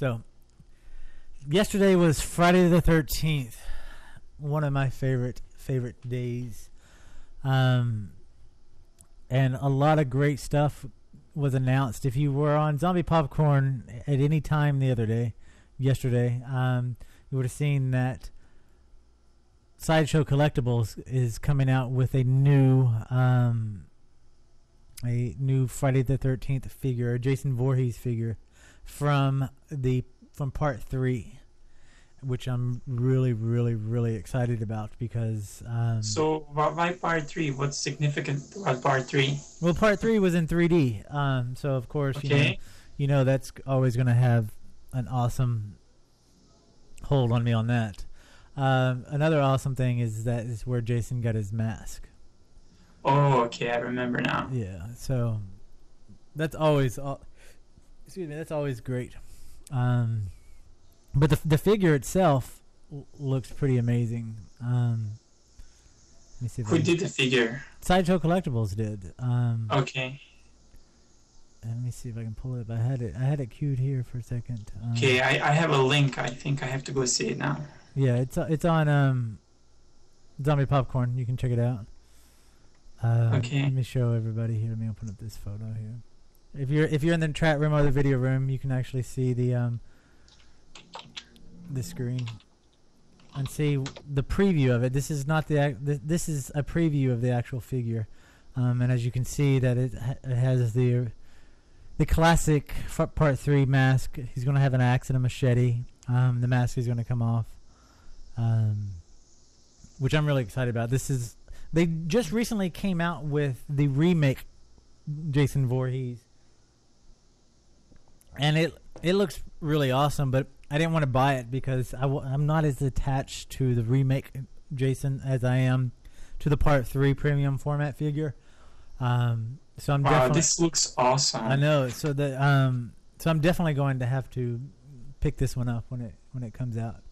So, yesterday was Friday the thirteenth, one of my favorite favorite days, um, and a lot of great stuff was announced. If you were on Zombie Popcorn at any time the other day, yesterday, um, you would have seen that Sideshow Collectibles is coming out with a new um, a new Friday the Thirteenth figure, a Jason Voorhees figure from the from Part Three, which I'm really, really, really excited about because. Um, So why part three? What's significant about part three? well, Part Three was in 3D, um, so of course you know Okay. you know that's always going to have an awesome hold on me on that. Um, another awesome thing is that is where Jason got his mask. Oh, okay, I remember now. Yeah, so that's always al- excuse me, that's always great. Um, but the the figure itself looks pretty amazing. Um, let me see Who did the figure? Sideshow Collectibles did. Um, Okay. Let me see if I can pull it. up. I had it. I had it queued here for a second. Um, Okay, I, I have a link. I think I have to go see it now. Yeah, it's it's on um, Zombie Popcorn. You can check it out. Uh, Okay. Let me show everybody here. Let me open up this photo here. If you're if you're in the chat room or the video room, you can actually see the um the screen and see the preview of it. This is not the th- this is a preview of the actual figure, um, and as you can see that it, ha- it has the the classic part three mask. He's going to have an axe and a machete. Um, the mask is going to come off, um, which I'm really excited about. This is they just recently came out with the remake Jason Voorhees, and it it looks really awesome. But I didn't want to buy it because I w- I'm not as attached to the remake Jason as I am to the Part Three premium format figure. Um, so I'm Wow, definitely this looks awesome. I know. So the um, so I'm definitely going to have to pick this one up when it when it comes out.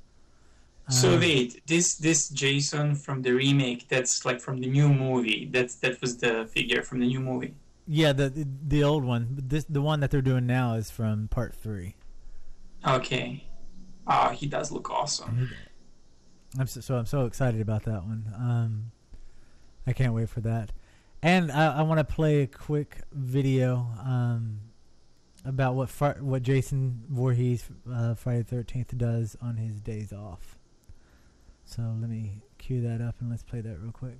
So Um, wait, this this Jason from the remake, that's like from the new movie. That's that was the figure from the new movie. Yeah, the the, old one. But this the one that they're doing now is from part three. Okay. Ah, he does look awesome. I'm so, so I'm so excited about that one. Um, I can't wait for that. And I, I want to play a quick video um, about what Fri- what Jason Voorhees uh, Friday Thirteenth does on his days off. So let me cue that up and let's play that real quick.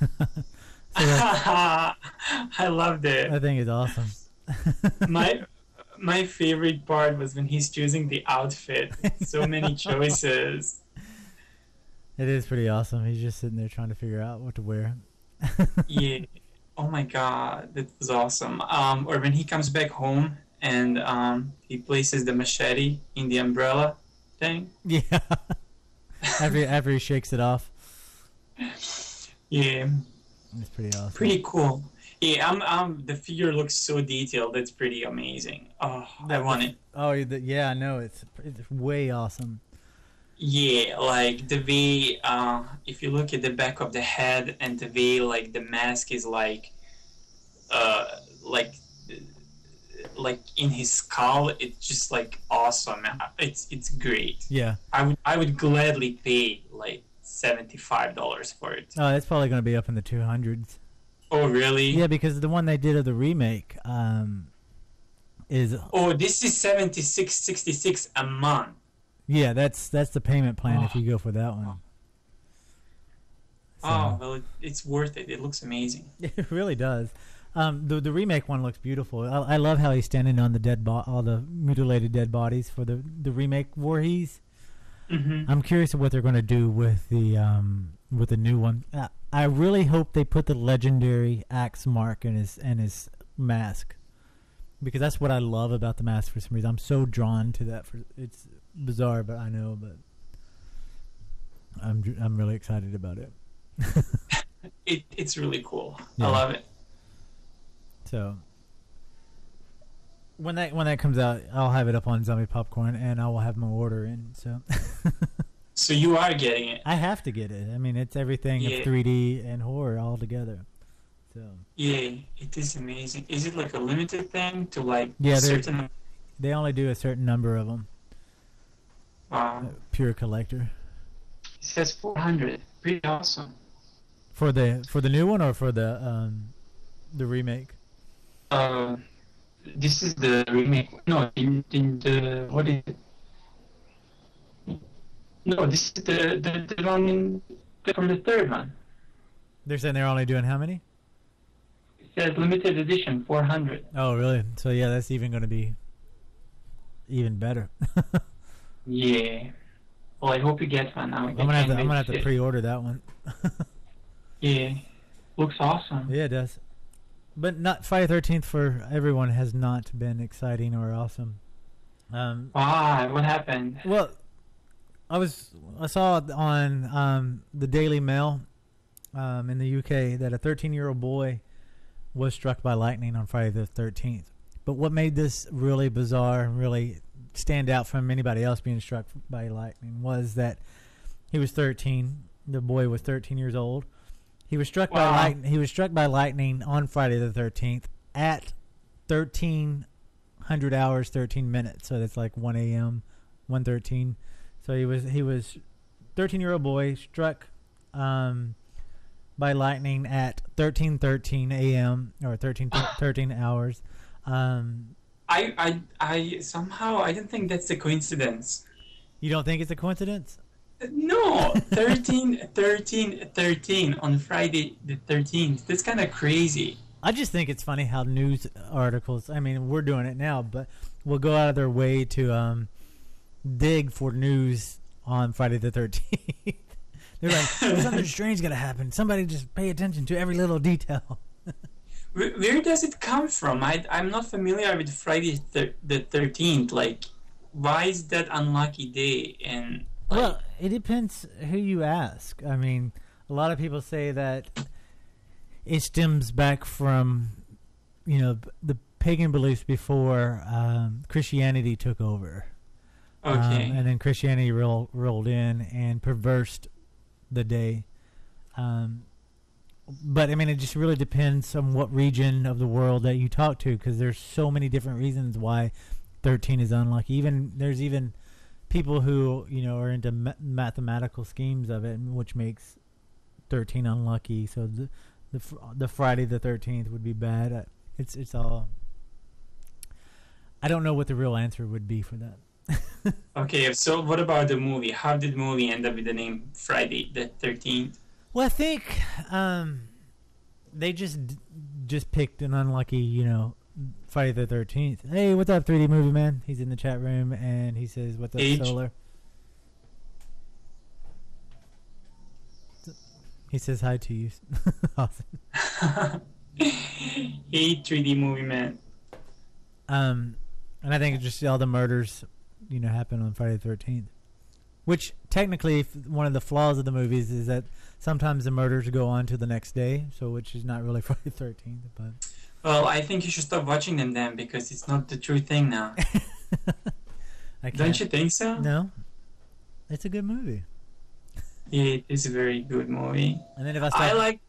I loved it. I think it's awesome. my my favorite part was when he's choosing the outfit. So many choices. It is pretty awesome. He's just sitting there trying to figure out what to wear. Yeah. Oh my god, that was awesome. Um, or when he comes back home and um, he places the machete in the umbrella thing. Yeah. after after he shakes it off, Yeah, it's pretty awesome. pretty cool. Yeah, I'm, um, the figure looks so detailed. That's pretty amazing. Oh, I want it. Oh yeah, the- yeah, I know it's it's way awesome. Yeah, like the way uh, if you look at the back of the head and the way like the mask is like, uh, like, like in his skull, it's just like awesome. It's it's great. Yeah. I would I would gladly pay like seventy five dollars for it. Oh, it's probably going to be up in the two hundreds. Oh really? Yeah, because the one they did of the remake um, is Oh, this is seventy six sixty six a month. yeah, that's that's the payment plan if Oh. you go for that one. So- Oh well, it, it's worth it. It looks amazing. It really does. Um, the the remake one looks beautiful. I, I love how he's standing on the dead bo- all the mutilated dead bodies for the the remake Voorhees. Hmm I'm curious of what they're going to do with the um with the new one. Uh, I really hope they put the legendary axe mark in his and his mask because that's what I love about the mask for some reason. I'm so drawn to that. For it's bizarre, but I know, but I'm I'm really excited about it. It it's really cool. Yeah. I love it. So when that when that comes out, I'll have it up on Zombie Popcorn, and I will have my order in. So So you are getting it. I have to get it. I mean, it's everything Yeah. of 3D and horror all together. So Yeah, it is amazing. Is it like a limited thing to like Yeah, they're- certain? they only do a certain number of them. Wow, Pure collector it says four hundred. Pretty awesome. for the for the new one or for the um the remake. Uh, this is the remake. No, in, in the what is it? No, this is the the, the one in, from the third one. They're saying they're only doing how many? It says limited edition, four hundred. Oh, really? So yeah, that's even going to be even better. Yeah. Well, I hope you get one. I'm, I'm gonna have to, I'm gonna have to pre. pre-order that one. Yeah, looks awesome. Yeah, it does. But not Friday Thirteenth for everyone has not been exciting or awesome. Um, Why? What happened? well, I was I saw on um, the Daily Mail um, in the UK that a 13 year old boy was struck by lightning on Friday the 13th. But what made this really bizarre and really stand out from anybody else being struck by lightning was that he was 13. The boy was 13 years old. He was struck by Wow. lightning. He was struck by lightning on Friday the 13th at 1300 hours 13 minutes. So that's like 1 a.m. 113. So he was he was 13 year old boy struck um, by lightning at 1313 a.m. or 13 13 hours. Um, I, I, I somehow I don't think that's a coincidence. you don't think it's a coincidence? No, 13, 13, 13 on Friday the 13th. That's kind of crazy. I just think it's funny how news articles. I mean, we're doing it now, but we'll go out of their way to um, dig for news on Friday the thirteenth. They're like, something strange gonna happen. Somebody just pay attention to every little detail. Where, where does it come from? I, I'm not familiar with Friday thir- the 13th. Like, why is that unlucky day? And like, Well, it depends who you ask. I mean, a lot of people say that it stems back from, you know, the pagan beliefs before um, Christianity took over. okay. Um, and then Christianity roll, rolled in and perversed the day. Um, but I mean, it just really depends on what region of the world that you talk to, because there's so many different reasons why 13 is unlucky. Even there's even people who you know are into ma- mathematical schemes of it, which makes 13 unlucky. So the the, fr- the Friday the 13th would be bad. It's it's all. I don't know what the real answer would be for that. Okay, so what about the movie? How did the movie end up with the name Friday the 13th? Well, I think um, they just just picked an unlucky, you know, Friday the Thirteenth. Hey, what's up, 3D Movie Man? He's in the chat room and he says, "What's up, Age? Solar?" He says hi to you. awesome. hey, 3D movie man. Um, and I think it's just all the murders, you know, happen on Friday the Thirteenth. Which technically, one of the flaws of the movies is that sometimes the murders go on to the next day, so which is not really Friday the Thirteenth, but. Well, I think you should stop watching them then because it's not the true thing now. Don't you think so? No, it's a good movie. Yeah, it is a very good movie. And then if I I like,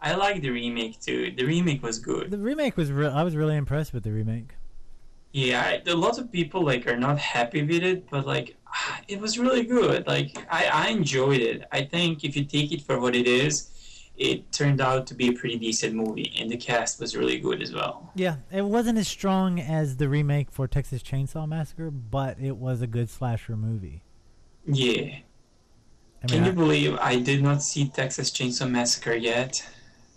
I like the remake too. The remake was good. the remake was, re- I was really impressed with the remake. Yeah, I, a lot of people like are not happy with it, but like it was really good. Like I, I enjoyed it. I think if you take it for what it is, it turned out to be a pretty decent movie, and the cast was really good as well. Yeah, it wasn't as strong as the remake for Texas Chainsaw Massacre, but it was a good slasher movie. Yeah. I Can you I- believe I did not see Texas Chainsaw Massacre yet?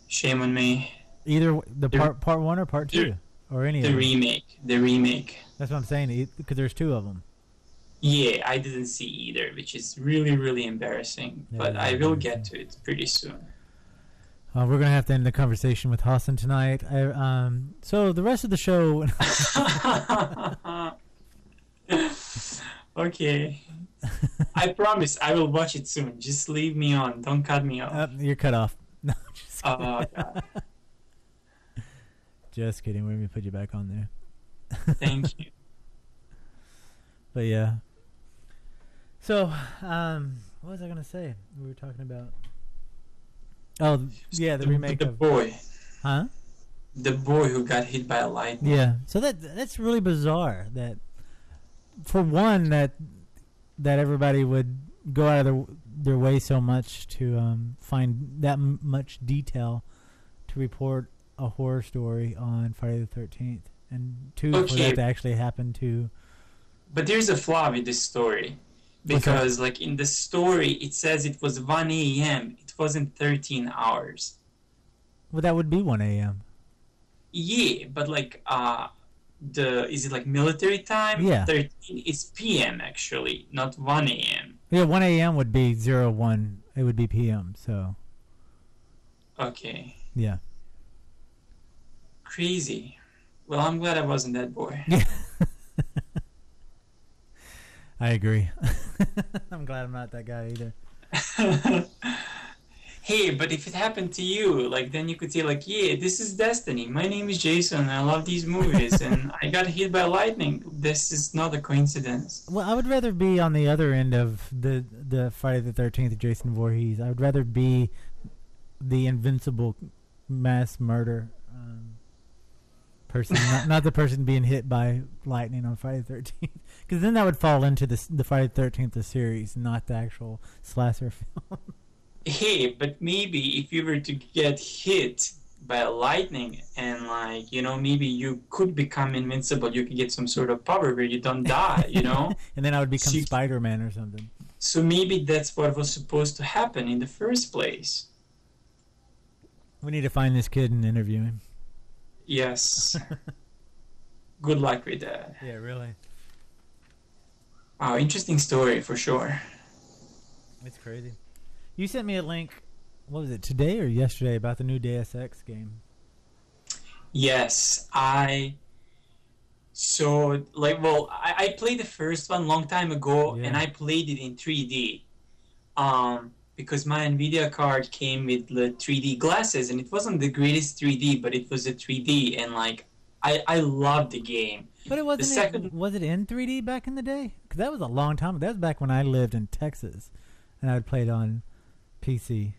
Shame on me. either the the- part part one or part the- two, or any of The remake. The remake. That's what I'm saying. Because there's two of them. Yeah, I didn't see either, which is really, really embarrassing. Yeah, but I will get to it pretty soon. Uh, we're gonna have to end the conversation with Hasan tonight. I, um, so the rest of the show, okay. I promise I will watch it soon. Just leave me on. Don't cut me off. uh, you're cut off. No, just kidding. Oh, God. just kidding. We're gonna put you back on there. Thank you. But yeah. So, um, what was I gonna say? We were talking about. Oh, yeah, the remake the of. boy. Huh? The boy who got hit by a lightning. Yeah. So that that's really bizarre. That, for one, that that everybody would go out of their their way so much to um, find that m- much detail to report a horror story on Friday the Thirteenth, and two for that to actually happen to. But there's a flaw with this story. Because, like, in the story, it says it was 1 a.m. Wasn't 13 hours. Well, that would be one a.m. Yeah, but, like, uh, the is it like military time? Yeah. 13 is p.m. actually, not 1 a.m. Yeah, one a.m. would be zero one. It would be p.m. So Okay. yeah. Crazy. Well, I'm glad I wasn't that boy. Yeah. I agree. I'm glad I'm not that guy either. hey, but if it happened to you, like then you could say like, yeah, this is destiny. My name is Jason. I love these movies, and I got hit by lightning. This is not a coincidence. Well, I would rather be on the other end of the the Friday the Thirteenth Jason Voorhees. I would rather be the invincible mass murder um, person, not, not the person being hit by lightning on Friday the Thirteenth. Because then that would fall into the the Friday the Thirteenth series, not the actual slasher film. Hey, but maybe if you were to get hit by lightning and like you know maybe you could become invincible you could get some sort of power where you don't die you know and then I would become See- Spider Man or something. so maybe that's what was supposed to happen in the first place We need to find this kid and interview him. yes good luck with that Yeah, really. wow interesting story for sure It's crazy. You sent me a link. What was it today or yesterday about the new Deus Ex game? Yes, I. So like, well, I, I played the first one long time ago, Yeah. and I played it in 3D, um, because my Nvidia card came with the 3D glasses, and it wasn't the greatest 3D, but it was a 3D, and like, I I loved the game. But it wasn't. The second- it, was it in 3D back in the day? Because that was a long time. That was back when I lived in Texas, and I would play it on PC.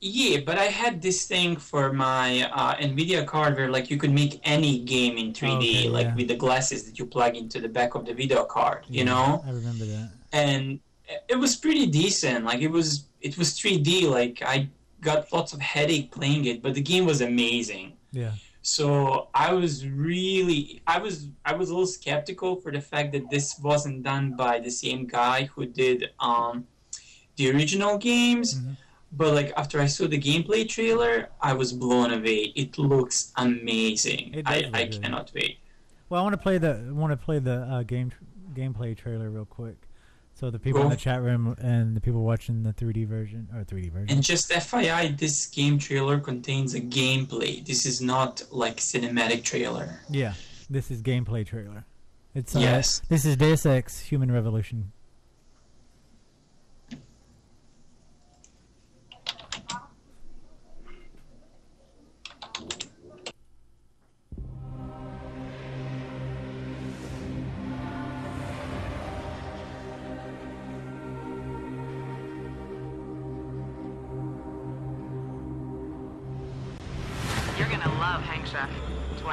Yeah, but I had this thing for my uh, Nvidia card where like you could make any game in 3D, Okay, like yeah. with the glasses that you plug into the back of the video card, you know. I remember that. and it was pretty decent. Like it was, it was 3D. Like I got lots of headache playing it, but the game was amazing. Yeah. So I was really, I was, I was a little skeptical for the fact that this wasn't done by the same guy who did um, the original games. Mhm. But like after I saw the gameplay trailer, I was blown away. It looks amazing. It I, I cannot wait. Well, I want to play the want to play the uh, game gameplay trailer real quick, so the people in the chat room and the people watching the 3D version or 3D version. And just FYI, this game trailer contains a gameplay. This is not like cinematic trailer. yeah, this is gameplay trailer. It's uh, Yes. This is Deus Ex: Human Revolution.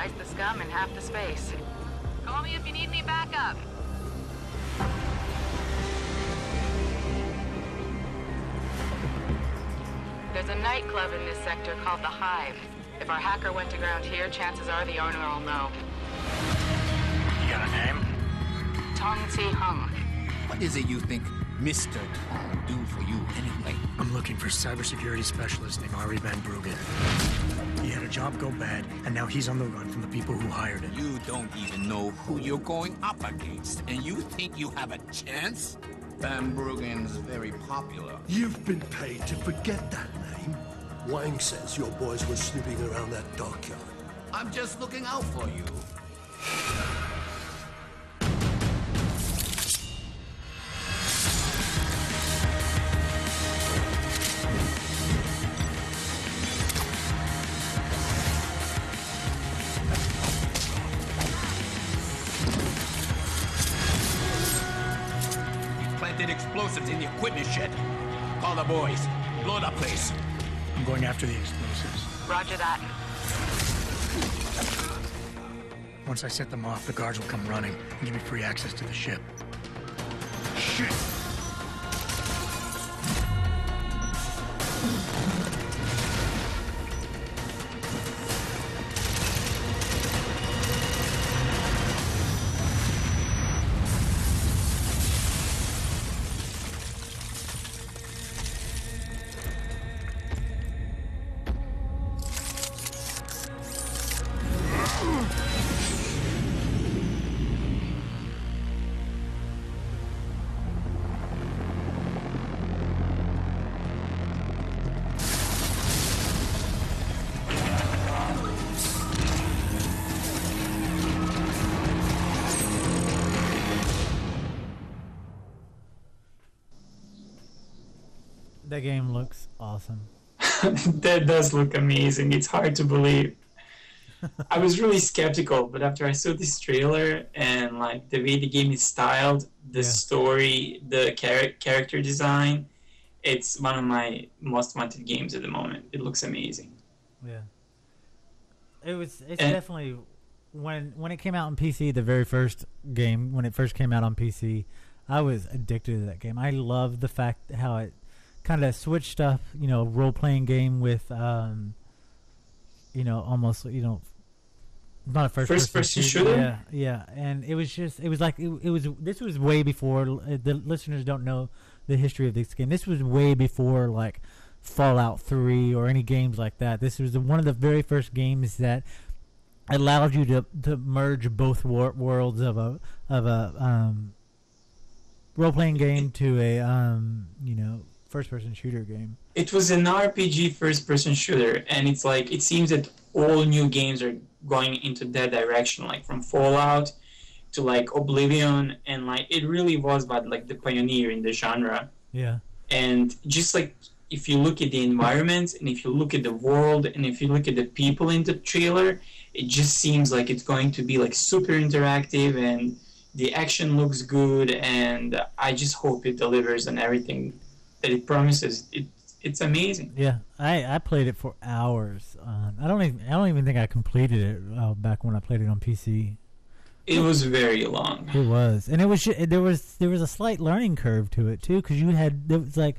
Twice the scum and half the space. Call me if you need any backup. There's a nightclub in this sector called The Hive. If our hacker went to ground here, chances are the owner will know. You got a name? Tong Si Hung. What is it you think Mr. Tong do for you anyway? I'm looking for cybersecurity specialist named Arie Van Bruggen. He had a job go bad, and now he's on the run from the people who hired him. You don't even know who you're going up against, and you think you have a chance? Van Bruggen's very popular. You've been paid to forget that name. Wang says your boys were snooping around that dockyard. I'm just looking out for you. You in the equipment shed. Call the boys. Blow the place. I'm going after the explosives. Roger that. Once I set them off, the guards will come running and give me free access to the ship. Shit! That game looks awesome. that does look amazing. It's hard to believe. I was really skeptical, but after I saw this trailer and like the way the game is styled, the Yeah. story, the char- character design, it's one of my most wanted games at the moment. It looks amazing. Yeah. It was. It's And- definitely when when it came out on PC, the very first game when it first came out on PC, I was addicted to that game. I love the fact how it kind of switched up, you know, role playing game with, um, you know, almost you know, not a first First-person shooter? Yeah, yeah, and it was just it was like it, it was. This was way before uh, the listeners don't know the history of this game. This was way before like Fallout 3 or any games like that. This was the, one of the very first games that allowed you to, to merge both wor- worlds of a of a um, role playing game to a um, you know first person shooter game. It was an RPG first person shooter, and it's like it seems that all new games are going into that direction, like from Fallout to like Oblivion, and like it really was about like the pioneer in the genre. Yeah, and just like if you look at the environment and if you look at the world and if you look at the people in the trailer it just seems like it's going to be like super interactive and the action looks good and i just hope it delivers on everything that it promises it, it's amazing yeah. I, I played it for hours. Um, I don't even I don't even think I completed it uh, back when I played it on PC. it was very long It was, and it was there was there was a slight learning curve to it too, because you had it was like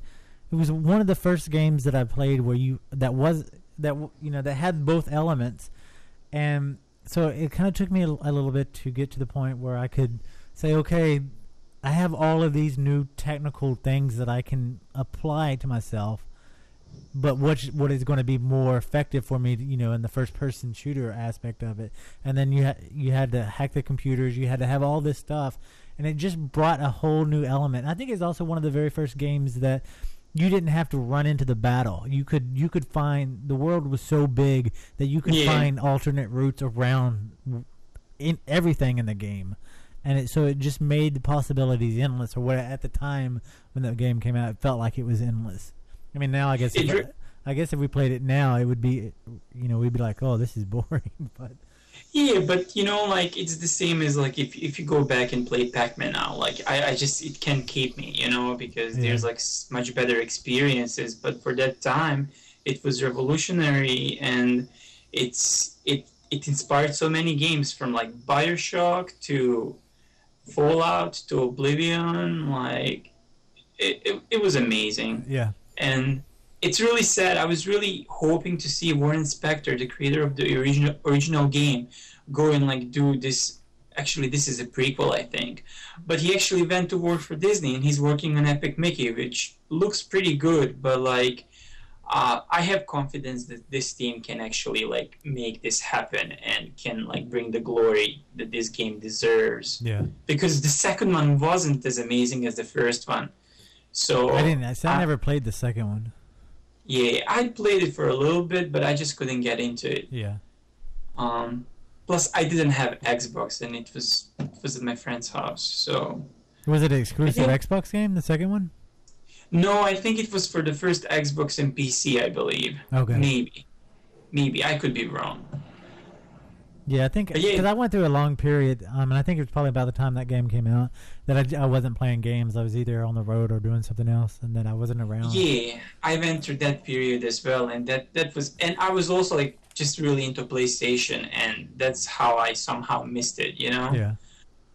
it was one of the first games that I played where you that was that you know that had both elements, and so it kind of took me a, a little bit to get to the point where I could say, okay, I have all of these new technical things that I can apply to myself, but what what is going to be more effective for me, you know, in the first person shooter aspect of it, and then you had you had to hack the computers, you had to have all this stuff, and it just brought a whole new element. I think it's also one of the very first games that you didn't have to run into the battle. You could you could find the world was so big that you could Yeah. find alternate routes around in everything in the game. And it, so it just made the possibilities endless, or what at the time when the game came out, it felt like it was endless. I mean, now I guess if, re- I guess if we played it now, it would be, you know, we'd be like, oh, this is boring. but Yeah, but you know, like it's the same as like if if you go back and play Pac-Man now, like I, I just it can't keep me, you know, because Yeah. there's like much better experiences. But for that time, it was revolutionary, and it's it it inspired so many games from like Bioshock to Fallout to Oblivion. Like it, it, it was amazing Yeah. and it's really sad. I was really hoping to see Warren Spector, the creator of the original original game, go and like do this. Actually, this is a prequel, I think, but he actually went to work for Disney, and he's working on Epic Mickey, which looks pretty good. But like, uh, I have confidence that this team can actually like make this happen and can like bring the glory that this game deserves. Yeah. Because the second one wasn't as amazing as the first one. So I didn't. I, I I- never played the second one. yeah, I played it for a little bit, but I just couldn't get into it. Yeah. Um, plus, I didn't have Xbox, and it was it was at my friend's house. So Was it an exclusive Xbox game? The second one? No, I think it was for the first Xbox and PC, I believe. Okay. Maybe, maybe I could be wrong. Yeah, I think But yeah. because I went through a long period, um, and I think it was probably about the time that game came out that I, I wasn't playing games. I was either on the road or doing something else, and then I wasn't around. Yeah, I went through that period as well, and that that was, and I was also like just really into PlayStation, and that's how I somehow missed it, you know. Yeah.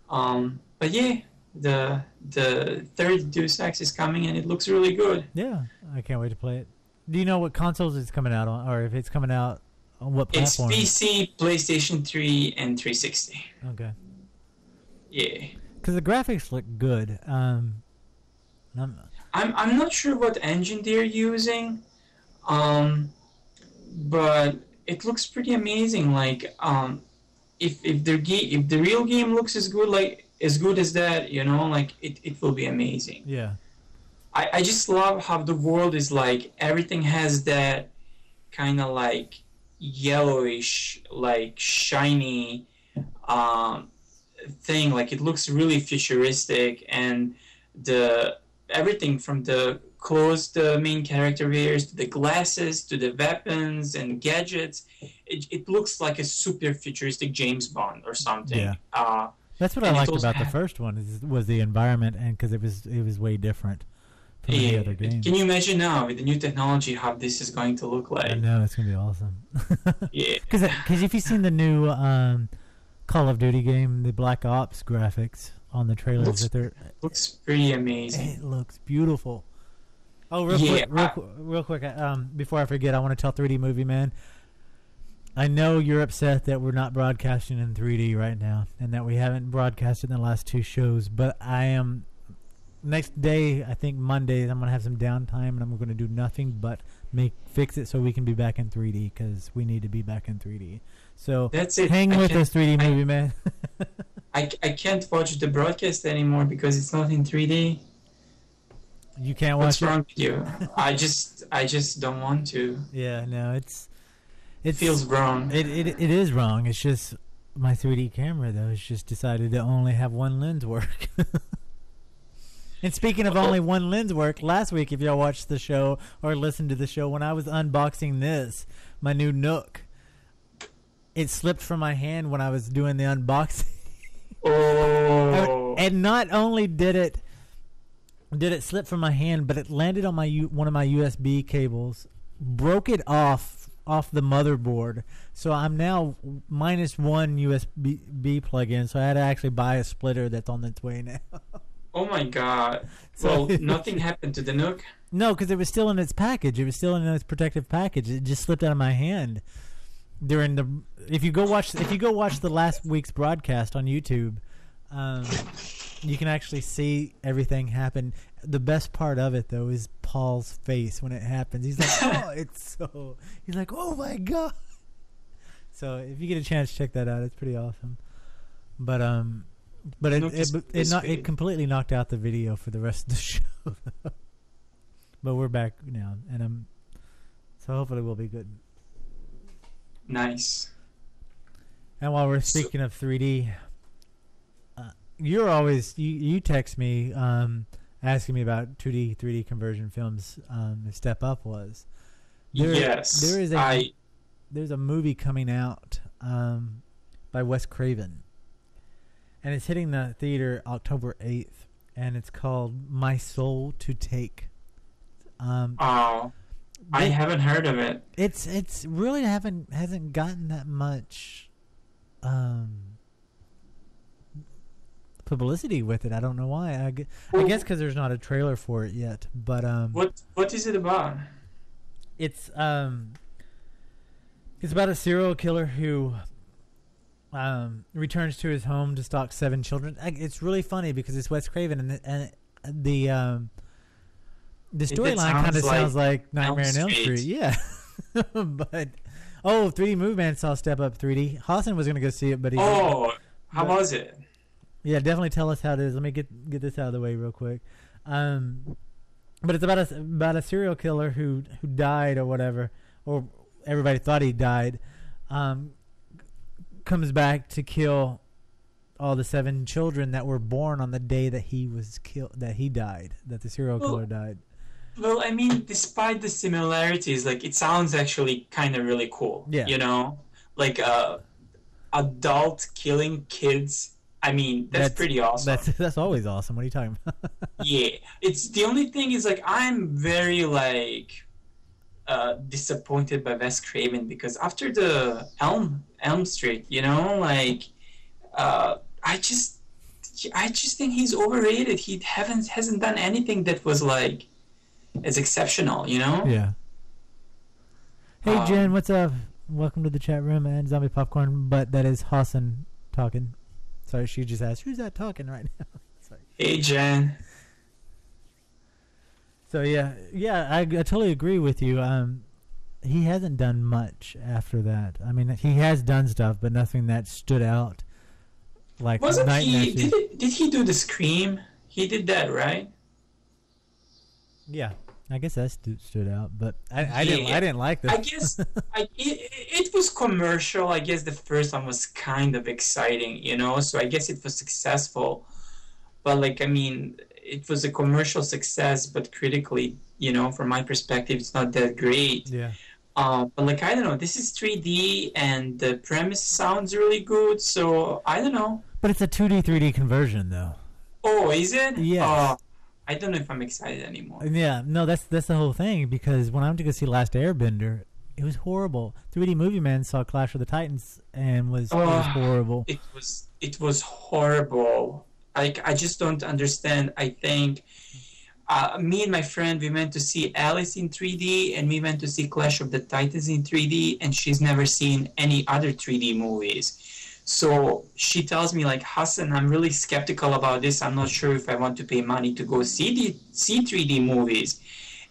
Um, but yeah, the the third Deus Ex is coming, and it looks really good. Yeah. I can't wait to play it. Do you know what consoles it's coming out on, or if it's coming out on what platform? It's? PC, PlayStation 3, and 360. Okay. Yeah. Because the graphics look good. Um, I'm, I'm I'm not sure what engine they're using, um, but it looks pretty amazing. Like um, if if the ga- if the real game looks as good like as good as that, you know, like it, it will be amazing. yeah. I, I just love how the world is like everything has that kind of like yellowish like shiny um, thing like it looks really futuristic and the everything from the clothes the main character wears to the glasses to the weapons and gadgets it, it looks like a super futuristic james bond or something Yeah. uh, That's what I And it liked about the first one is, was the environment, and because it was it was way different from yeah. other game. can you imagine now with the new technology how this is going to look like? I know it's gonna be awesome. yeah Because if you've seen the new um, Call of Duty game, the Black Ops graphics on the trailers, Looks- that they're looks pretty amazing. it looks beautiful. Oh, real Yeah, quick, real, I- real quick. Um, before I forget, I want to tell 3D Movie Man. I know you're upset that we're not broadcasting in 3D right now, and that we haven't broadcasted in the last two shows. But I am next day. I think Monday. I'm gonna have some downtime, and I'm gonna do nothing but make fix it so we can be back in 3D because we need to be back in 3D. So That's it. hang I with us, 3D Movie Man. I, I can't watch the broadcast anymore because it's not in 3D. you can't What's watch it. wrong with you? I just I just don't want to. Yeah, no, it's It feels wrong. It, it it is wrong. It's just my 3D camera though. It's just decided to only have one lens work. and speaking of only one lens work, last week if y'all watched the show or listened to the show when I was unboxing this, my new Nook, it slipped from my hand when I was doing the unboxing. oh, and not only did it did it slip from my hand, but it landed on my U- one of my USB cables, broke it off off the motherboard. So I'm now minus one USB B plug-in. So I had to actually buy a splitter that's on its way now. oh my god. So- Well, nothing happened to the Nook. no, because it was still in its package. It was still in its protective package. It just slipped out of my hand during the. If you go watch, if you go watch the last week's broadcast on YouTube, um, you can actually see everything happen. The best part of it though is Paul's face when it happens. He's like, "Oh, it's so." He's like, "Oh my god!" So if you get a chance, check that out. It's pretty awesome. But um, but it it it, not, it completely knocked out the video for the rest of the show. but we're back now, and um, so hopefully we'll be good. Nice. And while we're So- speaking of 3D, uh, you're always you, you text me um, asking me about 2D 3D conversion films. Um, Step Up was There- yes. there is a I there's a movie coming out um, by Wes Craven, and it's hitting the theater October 8th, and it's called My Soul to Take. Um, oh I haven't heard of it. it's it's really haven't hasn't gotten that much um publicity with it. I don't know why. I, gu- I guess because there's not a trailer for it yet. But um, What what is it about? it's um, it's about a serial killer who um returns to his home to stalk seven children. I, it's really funny because it's Wes Craven and the, and the um. The It- it storyline kind of sounds sounds like Nightmare on Elm Street. Street, yeah. but oh, 3D Movie Man saw Step Up 3D. Hasan was gonna go see it, but he Oh, how but- was it? Yeah, definitely tell us how it is. Let me get get this out of the way real quick. Um, but it's about a about a serial killer who who died or whatever, or everybody thought he died. Um, comes back to kill all the seven children that were born on the day that he was killed, that he died, that the serial Well, killer died. Well, I mean, despite the similarities, like it sounds actually kind of really cool. Yeah. You know, like uh, adult killing kids. I mean, that's, pretty awesome. That's that's always awesome. What are you talking about? yeah it's the only thing is like i'm very like uh disappointed by Wes Craven because after the Elm Elm Street you know like uh I just I just think he's overrated he haven't hasn't done anything that was like as exceptional you know yeah. Hey Um, Jen, what's up? Welcome to the chat room and zombie popcorn. But that is Hasan talking. Sorry, she just asked, "Who's that talking right now?" Sorry. hey Jen So yeah, yeah, I, I totally agree with you. Um, he hasn't done much after that. I mean, he has done stuff, but nothing that stood out. Like wasn't Nightmare he did, it, did he do the scream he did that right Yeah, I guess that stu- stood out, but I, I didn't. Yeah. I didn't like that. I guess I, it, it was commercial. I guess the first one was kind of exciting, you know. So I guess it was successful, but like I mean, it was a commercial success, but critically, you know, from my perspective, it's not that great. yeah, Uh, but like I don't know, this is 3D and the premise sounds really good. So I don't know. but it's a 2D 3D conversion though. Oh, is it? Yeah. Oh, I don't know if I'm excited anymore. Yeah, no, that's that's the whole thing. Because when I went to go see Last Airbender, it was horrible. 3D Movie Man saw Clash of the Titans and was, it was Oh. horrible. it was it was horrible like i just don't understand i think uh, me and my friend we went to see alice in 3d and we went to see clash of the titans in 3d and she's never seen any other 3d movies so she tells me like hasan i'm really skeptical about this i'm not sure if i want to pay money to go see the see 3d movies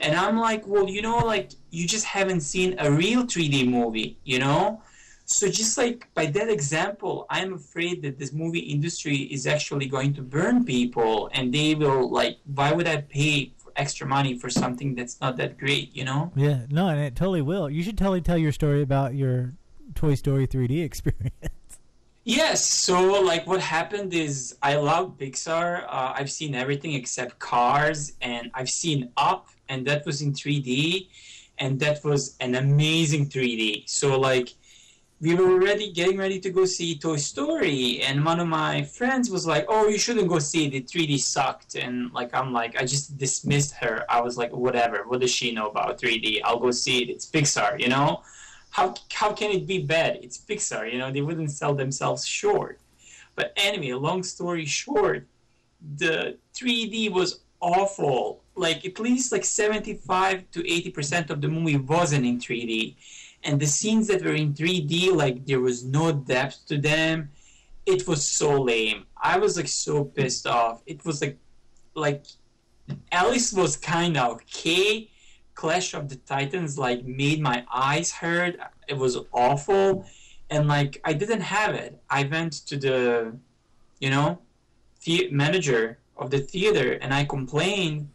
and i'm like well you know like you just haven't seen a real 3d movie you know so just like by that example, I'm afraid that this movie industry is actually going to burn people, and they will like, why would I pay extra money for something that's not that great? You know? Yeah, no, and it totally will. You should totally tell your story about your Toy Story 3D experience. Yes. So like, what happened is I love Pixar. Uh, I've seen everything except Cars, and I've seen Up, and that was in 3D, and that was an amazing 3D. So like. we were already getting ready to go see Toy Story, and one of my friends was like, "Oh, you shouldn't go see it. The 3D sucked." And like, I'm like, I just dismissed her. I was like, "Whatever. What does she know about 3D? I'll go see it. It's Pixar, you know. How how can it be bad? It's Pixar, you know. They wouldn't sell themselves short." But anyway, a long story short, the 3D was awful. Like at least like 75 to 80 percent of the movie wasn't in 3D and the scenes that were in 3D, like there was no depth to them. It was so lame. I was like so pissed off. It was like, like Alice was kind of okay. Clash of the Titans like made my eyes hurt. It was awful, and like I didn't have it. I went to the, you know, the manager of the theater and I complained,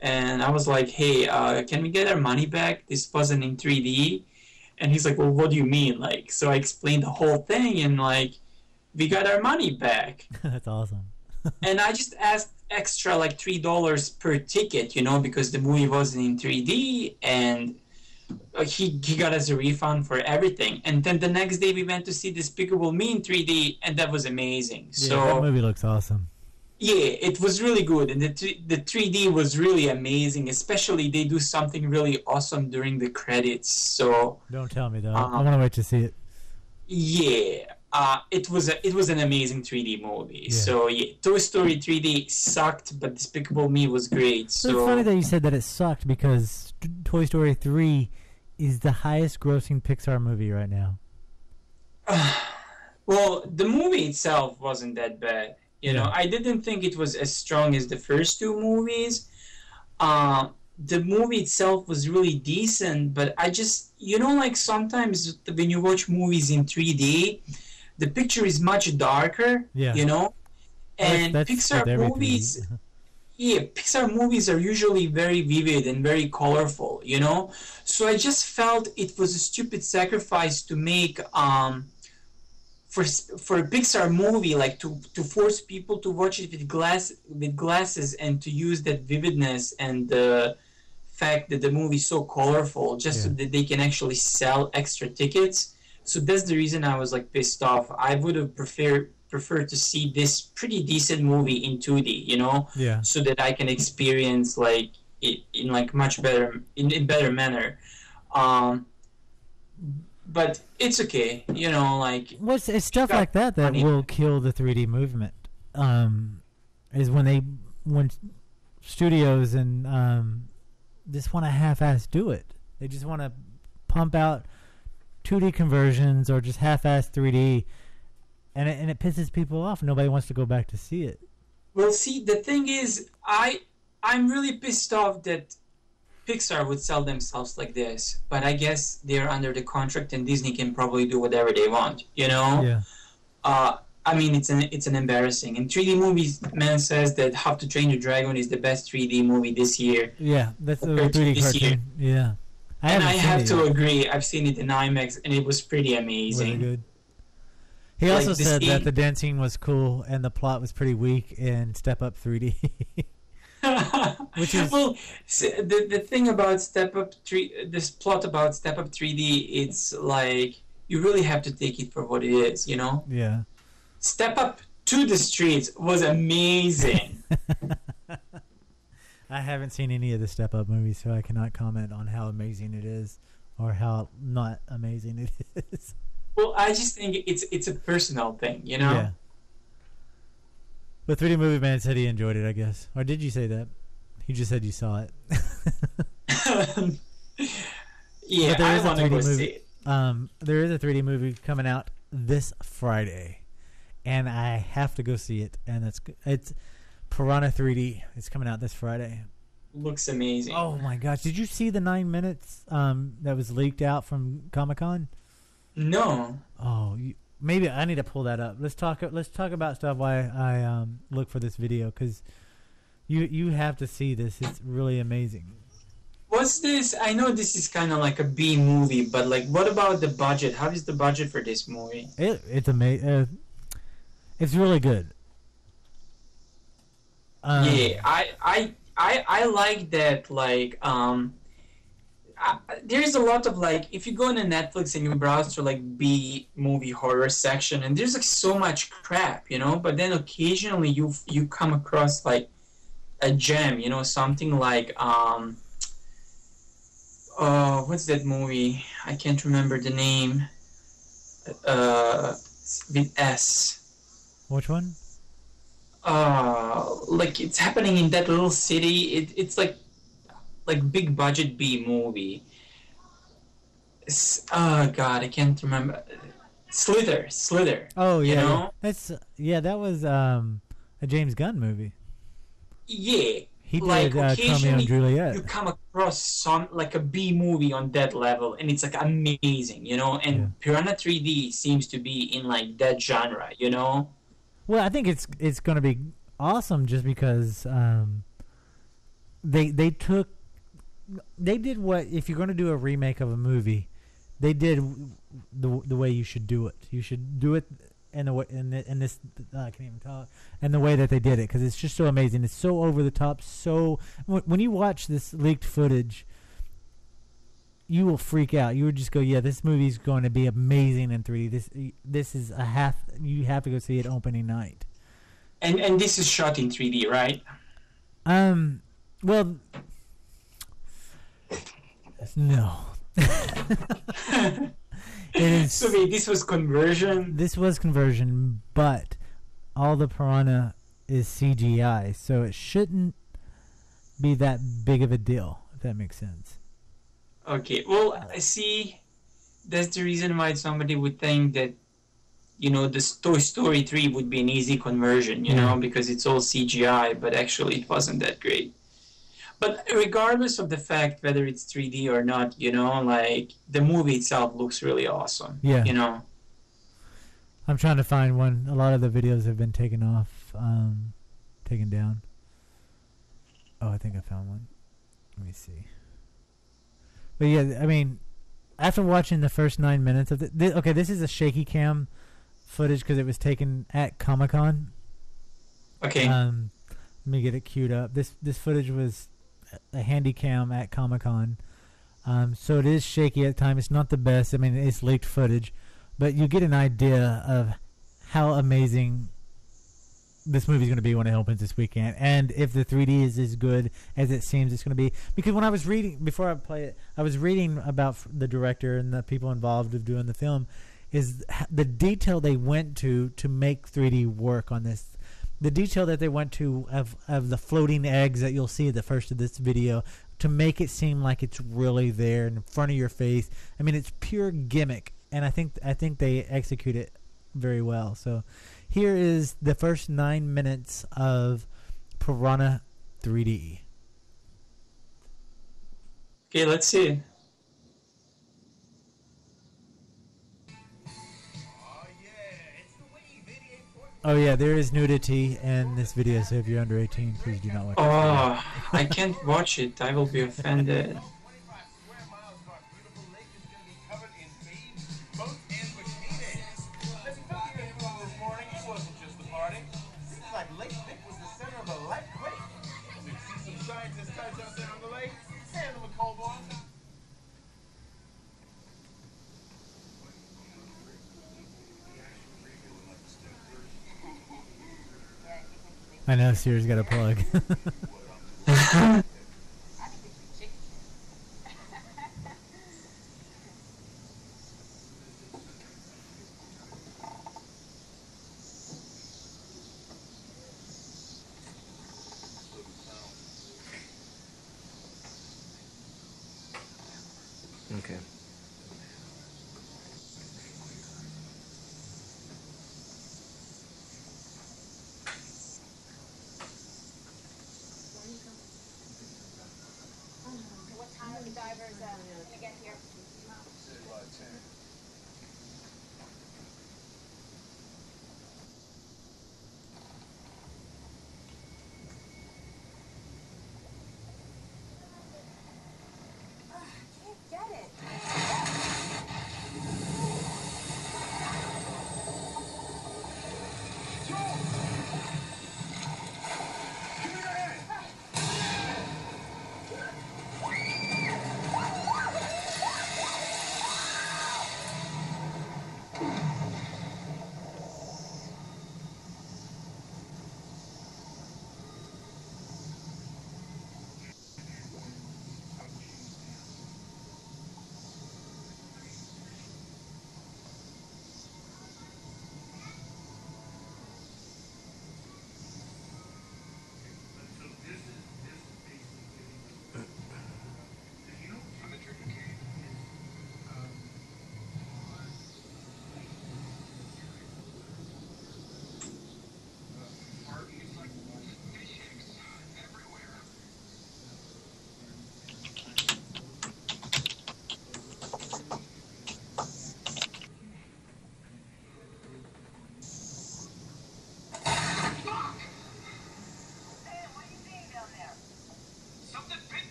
and I was like, "Hey, uh, can we get our money back? This wasn't in 3D." And he's like, "Well, what do you mean?" Like, so I explained the whole thing, and like, we got our money back. That's awesome. and I just asked extra like three dollars per ticket, you know, because the movie wasn't in 3D, and uh, he he got us a refund for everything. And then the next day we went to see Despicable Me in 3D, and that was amazing. Yeah, so that movie looks awesome. yeah, it was really good, and the th- the 3D was really amazing. Especially they do something really awesome during the credits. So Don't tell me though. I Uh-huh. want to wait to see it. yeah, uh, it was a, it was an amazing 3D movie. Yeah. So yeah, Toy Story 3D sucked, but Despicable Me was great. So it's funny that you said that it sucked because Toy Story 3 is the highest grossing Pixar movie right now. well, the movie itself wasn't that bad. You know, I didn't think it was as strong as the first two movies. Uh, the movie itself was really decent, but I just, you know, like sometimes when you watch movies in 3D, the picture is much darker. Yeah. You know, and That's- Pixar with every 3D. movies. yeah, Pixar movies are usually very vivid and very colorful, you know. So I just felt it was a stupid sacrifice to make um for for a Pixar movie like to to force people to watch it with glass with glasses and to use that vividness and the fact that the movie is so colorful just so that they can actually sell extra tickets. So that's the reason I was like pissed off. I would have preferred preferred to see this pretty decent movie in 2D, you know Yeah. so that I can experience like it in like much better in, in better manner. Um, but it's okay, you know. Like Well, it's, it's stuff like that that money. will kill the 3D movement. Um, is when they when studios and um, just want to half-ass do it. They just want to pump out 2D conversions or just half-ass 3D, and it, and it pisses people off. Nobody wants to go back to see it. Well, see, the thing is, I I'm really pissed off that Pixar would sell themselves like this. But I guess they're under the contract, and Disney can probably do whatever they want. You know. Yeah. Uh, I mean, it's an it's an embarrassing. In 3D movies, man says that How to Train Your Dragon is the best 3D movie this year. Yeah, that's to 3D this year. cartoon. Yeah. I and I have to yet. agree. I've seen it in IMAX, and it was pretty Really amazing. good. He Like also said that e- the dancing was cool and the plot was pretty weak in Step Up 3D. Which is- well, the the thing about Step Up Three, this plot about Step Up 3D, it's like you really have to take it for what it is. You know, yeah. Step Up to the Streets was amazing. I haven't seen any of the Step Up movies, so I cannot comment on how amazing it is or how not amazing it is. well, I just think it's it's a personal thing. You know. Yeah. But 3D Movie Man said he enjoyed it, I guess. Or did you say that? He just said you saw it. yeah, But there I want to go movie. see it. Um, there is a 3D movie coming out this Friday, and I have to go see it. And it's it's Piranha 3D. It's coming out this Friday. Looks amazing. Oh my gosh! Did you see the nine minutes um, that was leaked out from Comic Con? no. Oh, you, maybe I need to pull that up. Let's talk. Let's talk about stuff Why I um, look for this video because you you have to see this. It's really amazing. What's this? I know this is kind of like a B movie, but like, what about the budget? How is the budget for this movie? It it's amazing. Uh, it's really good. Um, yeah, I, I, I, I like that. Like, um, I, there's a lot of like, if you go on Netflix and you browse through like B movie horror section, and there's like so much crap, you know. But then occasionally you you come across like a gem, you know, something like um. Uh, what's that movie? I can't remember the name. Uh, with S. Which one? Uh like it's happening in that little city it, it's like like big budget b movie it's, oh god i can't remember slither slither Oh You yeah, yeah. know? that's yeah. That was um, a James Gunn movie. yeah He like did uh, occasionally and Juliet. you come across some like a b movie on that level and it's like amazing you know and Yeah. piranha 3d seems to be in like that genre you know Well, I think it's it's going to be awesome just because um, they they took they did what if you're going to do a remake of a movie, they did the the way you should do it. You should do it in the way in, the, in this uh, I can't even talk and the way that they did it because it's just so amazing. It's so over the top. So when you watch this leaked footage. You will freak out. You would just go, "Yeah, this movie's going to be amazing in 3D. This this is a half. You have to go see it opening night." and and this is shot in 3d right Um. Well. It is. So wait, this was conversion. This was conversion, but all the piranha is CGI, so it shouldn't be that big of a deal. If that makes sense. Okay, well, I see. That's the reason why somebody would think that, you know, the Toy Story 3 would be an easy conversion, you know, because it's all CGI, but actually it wasn't that great. But regardless of the fact whether it's 3D or not, you know, like the movie itself looks really awesome. Yeah. You know. I'm trying to find one. A lot of the videos have been taken off, um, taken down. Oh, I think I found one. Let me see. But yeah, I mean, after watching the first nine minutes of the, okay, this is a shaky cam footage because it was taken at Comic Con. Okay. Um, let me get it queued up. This this footage was a handy cam at Comic Con. Um, so it is shaky at times. It's not the best. I mean, it's leaked footage, but you get an idea of how amazing this movie's going to be when it opens this weekend, and if the 3D is as good as it seems it's going to be. Because when I was reading before I play it, I was reading about the director and the people involved of doing the film, is the detail they went to to make 3D work on this. The detail that they went to of of the floating eggs that you'll see at the first of this video to make it seem like it's really there in front of your face. I mean, it's pure gimmick, and I think I think they execute it very well. So here is the first nine minutes of Piranha 3D. Okay, let's see. Oh yeah, there is nudity in this video, so if you're under 18, please do not watch. Oh, I can't watch it. I will be offended. I know Siri's got a plug.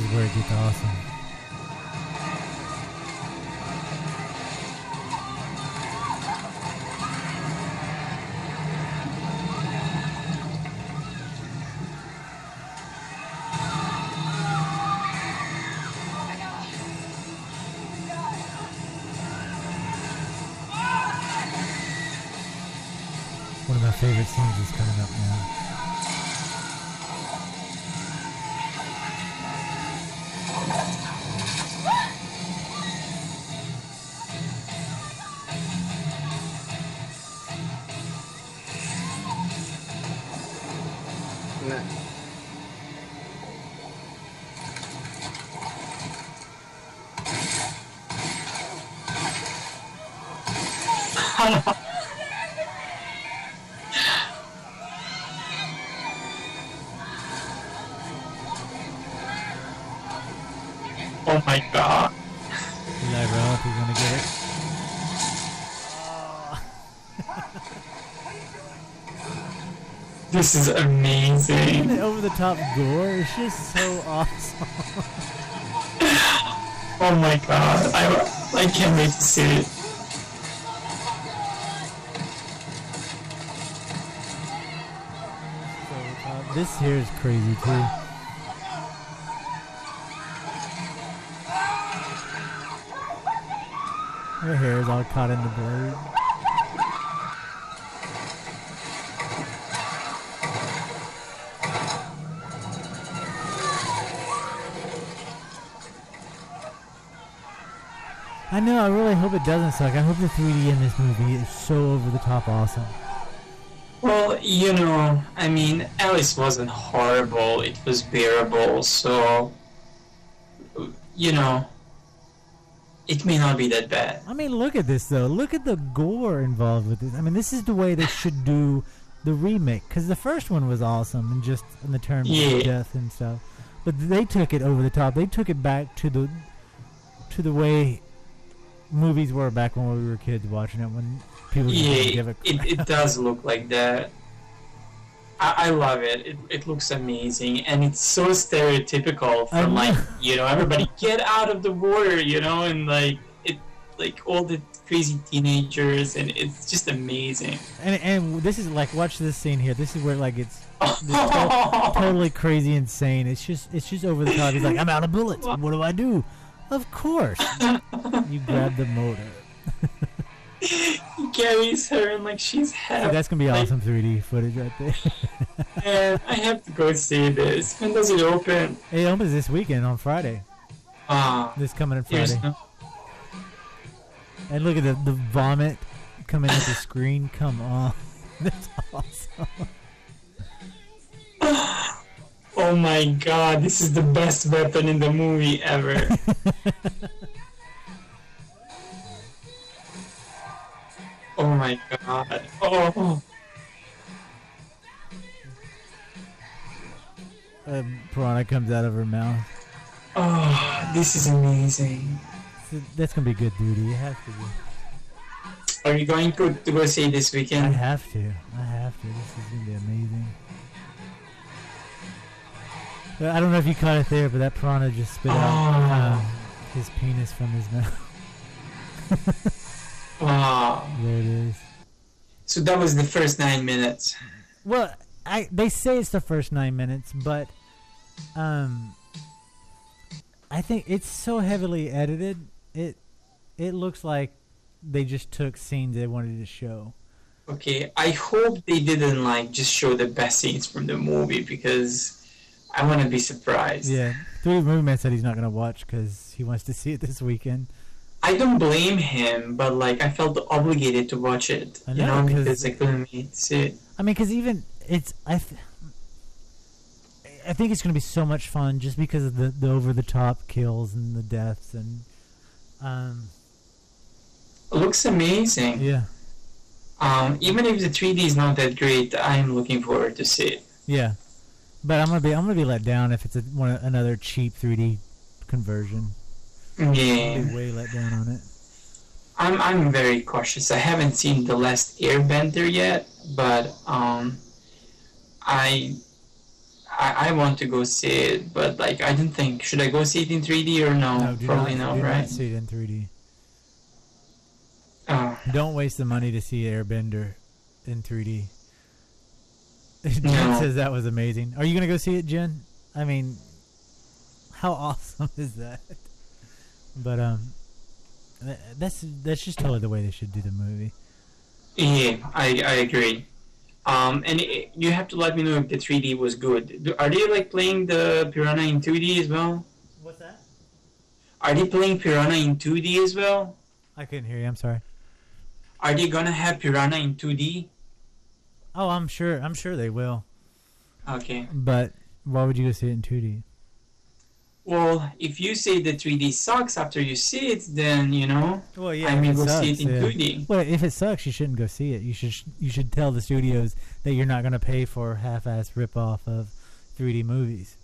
is where it gets awesome. One of my favorite scenes is coming up now. This is amazing. The over the top gore is just so awesome. Oh my god. I, I can't wait to see it. Uh, this here is crazy too. Her hair is all caught in the blade. I know, I really hope it doesn't suck. I hope the 3D in this movie is so over the top awesome. Well, you know, I mean, Alice wasn't horrible. It was bearable. So, you know, it may not be that bad. I mean, look at this though. Look at the gore involved with this. I mean, this is the way they should do the remake because the first one was awesome and just in the terms Yeah. of death and stuff. But they took it over the top. They took it back to the to the way movies were back when we were kids watching it. When people didn't Yeah, give a it, it does look like that. I, I love it. it. It looks amazing, and it's so stereotypical from like you know everybody get out of the water, you know, and like it like all the crazy teenagers, and it's just amazing. And and this is like watch this scene here. This is where like it's it's to- totally crazy insane. It's just it's just over the top. He's like, I'm out of bullets. What do I do? Of course, you grab the motor. he carries her and like she's So happy. that's gonna be Like, awesome 3D footage right there. Man, I have to go see this. When does it open? it opens this weekend on Friday. Ah, This coming there's Friday. no. And look at the the vomit coming at the screen. Come on, that's awesome. Oh my god, this is the best weapon in the movie ever. oh my god. Oh. Uh, piranha comes out of her mouth. Oh, this is amazing. So that's gonna be good 3D. It to be. Are you going to, to go see this weekend? I have to. I have to. This is gonna be amazing. But I don't know if you caught it there, but that piranha just spit out Oh. um, his penis from his mouth. Wow. there it is. So that was the first nine minutes. Well, I they say it's the first nine minutes, but um, I think it's so heavily edited. It it looks like they just took scenes they wanted to show. Okay, I hope they didn't like just show the best scenes from the movie because I want to be surprised. Yeah, Three Movie man said he's not gonna watch because he wants to see it this weekend. I don't blame him, but like I felt obligated to watch it. I you know, know, 'cause- because I couldn't see it. I mean, because even it's I. Th- I think it's gonna be so much fun just because of the, the over the top kills and the deaths and um It looks amazing. yeah Um, even if the 3D is not that great, I'm looking forward to see it. Yeah, but I'm gonna be I'm gonna be let down if it's a, one another cheap 3D conversion. I'll Yeah, be way let down on it. I'm I'm very cautious. I haven't seen the last Airbender yet, but um, I. I, I want to go see it, but like I don't think should I go see it in 3D or no? No, Probably not, do right? not see it in 3D. Oh, Don't waste the money to see Airbender in 3D. Jen says that was amazing. Are you gonna go see it, Jen? I mean, how awesome is that? But um, that's that's just totally the way they should do the movie. Yeah, I, I agree. Um, and it, you have to let me know if the 3D was good. Are they like playing the Piranha in 2D as well? What's that? Are they playing Piranha in 2D as well? I couldn't hear you. I'm sorry. Are they gonna have Piranha in 2D? Oh, I'm sure. I'm sure they will. Okay. But why would you go see it in 2D? Well, if you say the 3D sucks after you see it, then you know Well, I may go see it in 2D. Well, if it sucks, you shouldn't go see it. You should you should tell the studios that you're not going to pay for half-ass rip-off of 3D movies.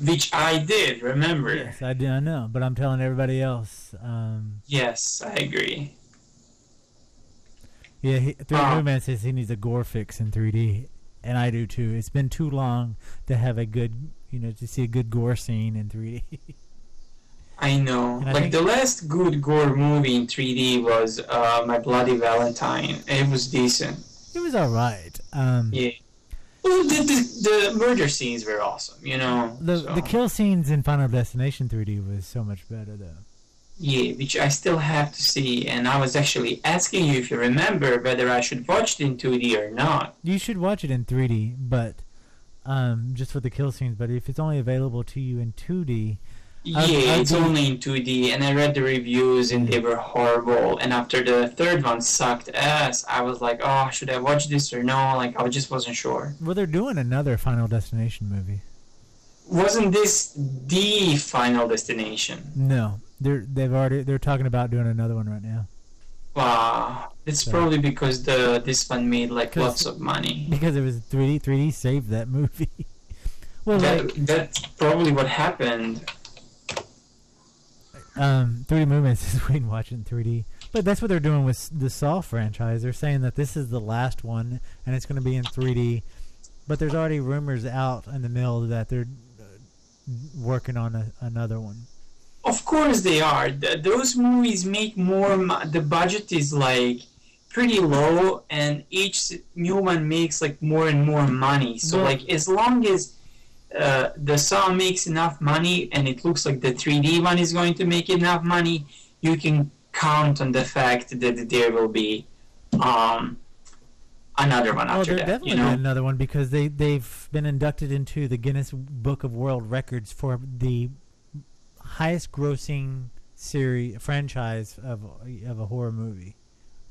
Which I did. Remember? Yes, I do. I know, but I'm telling everybody else. Um, Yes, I agree. Yeah, he, 3D Ah. Man says he needs a gore fix in 3D, and I do too. It's been too long to have a good, you know, to see a good gore scene in 3D. I know. And I like think- the last good gore movie in 3D was uh, My Bloody Valentine. It was decent. it was all right. Um, Yeah. Well, the, the, the murder scenes were awesome, you know. The so, the kill scenes in Final Destination 3D was so much better though. Yeah, which I still have to see, and I was actually asking you if you remember whether I should watch it in 2D or not. You should watch it in 3D, but um, just for the kill scenes. But if it's only available to you in 2D, Yeah, I'd- I'd it's be- only in 2D, and I read the reviews, and they were horrible. And after the third one sucked ass, I was like, oh, should I watch this or no? Like, I just wasn't sure. well, they're doing another Final Destination movie. Wasn't this the final destination? No, they're they've already they're talking about doing another one right now Wow, it's So- probably because the this one made like lots of money. because it was 3D. 3D saved that movie. well, That, like that's probably what happened. um, 3D Movements is waiting watching 3D. But that's what they're doing with the Saw franchise. They're saying that this is the last one, and it's going to be in 3D. But there's already rumors out in the mill that they're uh, working on a, another one. Of course they are. Th- those movies make more. Mo- the budget is like pretty low, and each new one makes like more and more money. So Well- like as long as uh, the Saw makes enough money, and it looks like the 3D one is going to make enough money, you can count on the fact that there will be um, another one Oh, after there that. definitely You know, another one because they they've been inducted into the Guinness Book of World Records for the highest grossing series franchise of of a horror movie,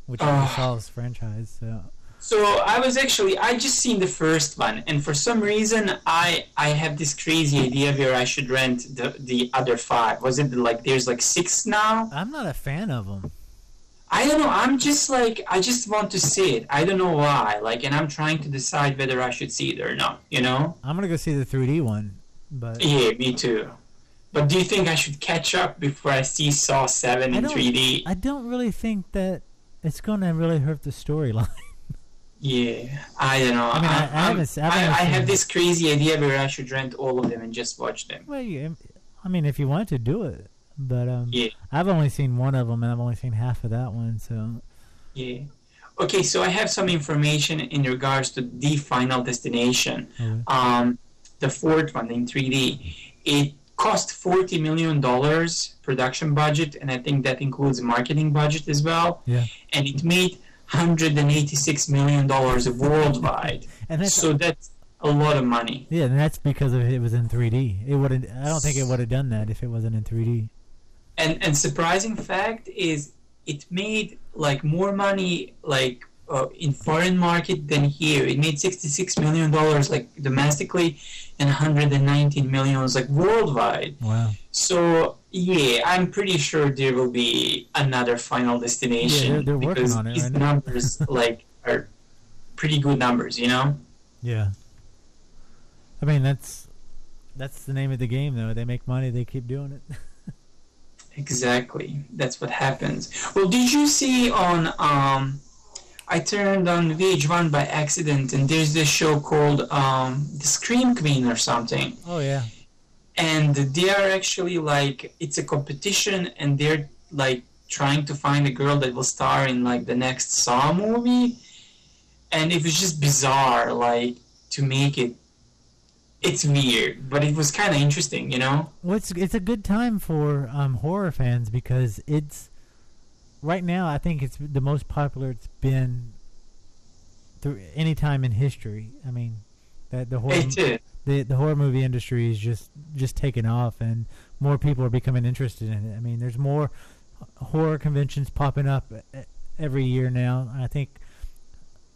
which is the Ah. Franchise. So So I was actually I just seen the first one, and for some reason I I have this crazy idea where I should rent the the other five. Was it like there's like six now? I'm not a fan of them. I don't know. I'm just like I just want to see it. I don't know why. Like, and I'm trying to decide whether I should see it or not. You know? I'm gonna go see the 3D one, but Yeah, me too. But do you think I should catch up before I see Saw Seven I in don't- 3D? I don't really think that it's gonna really hurt the storyline. Yeah, I don't know. I mean, I- I I'm- haven't I I, haven't I have this crazy idea where I should rent all of them and just watch them. well, you, I mean, if you want to do it, but um, Yeah. I've only seen one of them, and I've only seen half of that one. So Yeah. Okay, so I have some information in regards to the Final Destination. Okay. Um, the fourth one in 3D. It cost 40 million dollars production budget, and I think that includes marketing budget as well. yeah, And it made 186 million dollars worldwide. and that's so that's a lot of money. yeah, and that's because it was in 3D. It wouldn't. I don't think it would have done that if it wasn't in 3D. and and surprising fact is it made like more money like uh, in foreign market than here it made 66 million dollars like domestically and 119 millions like worldwide Wow. so yeah i'm pretty sure there will be another final destination they're- they're working because on it these right numbers like are pretty good numbers you know Yeah. I mean, that's that's the name of the game, though. They make money, they keep doing it. Exactly. That's what happens. Well, did you see on um I turned on VH1 by accident and there's this show called um The Scream Queen or something. oh yeah. And they are actually like it's a competition and they're like trying to find a girl that will star in like the next Saw movie. And it was just bizarre like to make it it's weird, but it was kind of interesting, you know? Well, it's it's a good time for um, horror fans because it's right now. I think it's the most popular it's been through any time in history. I mean, that the horror the the horror movie industry is just just taking off, and more people are becoming interested in it. I mean, there's more horror conventions popping up every year now. I think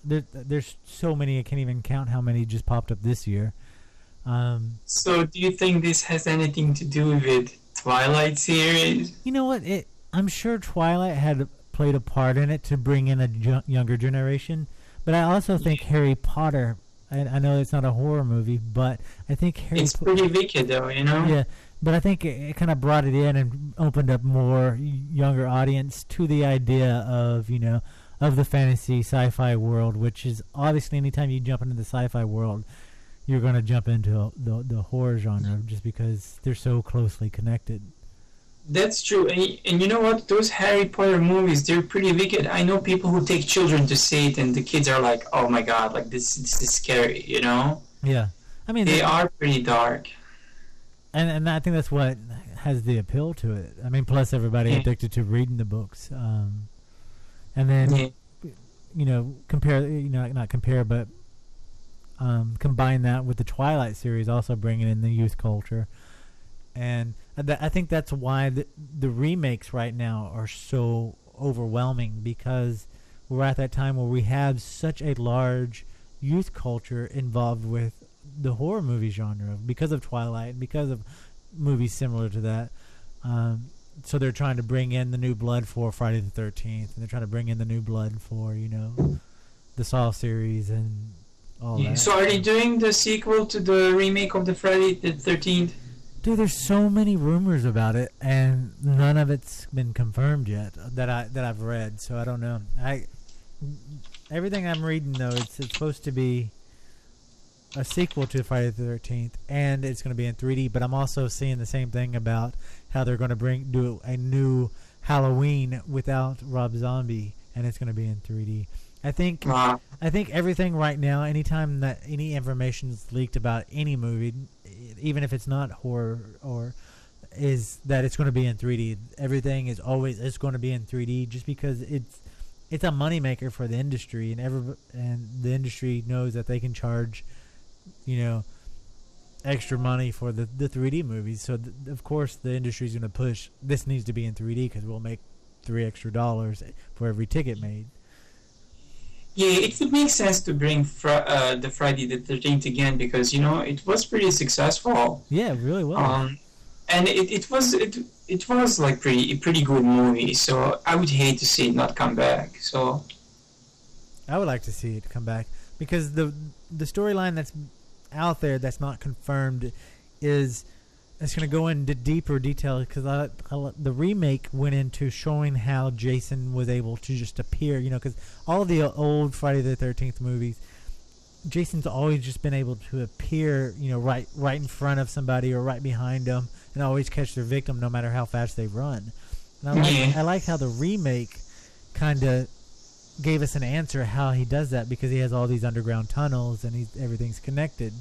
there, there's so many I can't even count how many just popped up this year. Um, So, do you think this has anything to do with Twilight series? You know what? It I'm sure Twilight had played a part in it to bring in a ju- younger generation, but I also think Harry Potter. I, I know it's not a horror movie, but I think Harry. It's Po- pretty wicked, though, you know. yeah, but I think it, it kind of brought it in and opened up more younger audience to the idea of you know of the fantasy sci-fi world, which is obviously anytime you jump into the sci-fi world, you're going to jump into the the horror genre just because they're so closely connected. That's true, and, and you know what? Those Harry Potter movies, they're pretty wicked. I know people who take children to see it, and the kids are like, "Oh my god, like this, this is scary," you know. Yeah, I mean They the- are pretty dark. and and I think that's what has the appeal to it. I mean, plus everybody Yeah. addicted to reading the books, um, and then Yeah. you know compare you know not compare but um, combine that with the Twilight series, also bringing in the youth culture, and th- I think that's why the the remakes right now are so overwhelming because we're at that time where we have such a large youth culture involved with the horror movie genre because of Twilight and because of movies similar to that. Um, so they're trying to bring in the new blood for Friday the Thirteenth, and they're trying to bring in the new blood for you know the Saw series and all Yeah. that. So, are they doing the sequel to the remake of the Friday the Thirteenth? Dude, there's so many rumors about it, and none of it's been confirmed yet that I that I've read. So I don't know. I everything I'm reading though, it's it's supposed to be a sequel to Friday the Thirteenth, and it's going to be in 3D. But I'm also seeing the same thing about how they're going to bring do a new Halloween without Rob Zombie, and it's going to be in 3D. I think uh-huh. I think everything right now, anytime that any information is leaked about any movie, even if it's not horror or is that it's going to be in 3D. Everything is always it's going to be in 3D just because it's it's a moneymaker for the industry, and every and the industry knows that they can charge, you know, extra money for the the 3D movies. So th- of course the industry's going to push this needs to be in 3D because we'll make three extra dollars for every ticket made. Yeah, it would make sense to bring fr- uh, the Friday the Thirteenth again because you know it was pretty successful. Yeah, really well. Um, and it, it was it it was like pretty a pretty good movie. So I would hate to see it not come back. So I would like to see it come back because the the storyline that's out there that's not confirmed is it's going to go into deeper detail because the remake went into showing how Jason was able to just appear. You know, because all the old Friday the Thirteenth movies, Jason's always just been able to appear. You know, right right in front of somebody or right behind them, and always catch their victim no matter how fast they run. And I like Yeah. I like how the remake kind of gave us an answer how he does that because he has all these underground tunnels and he's everything's connected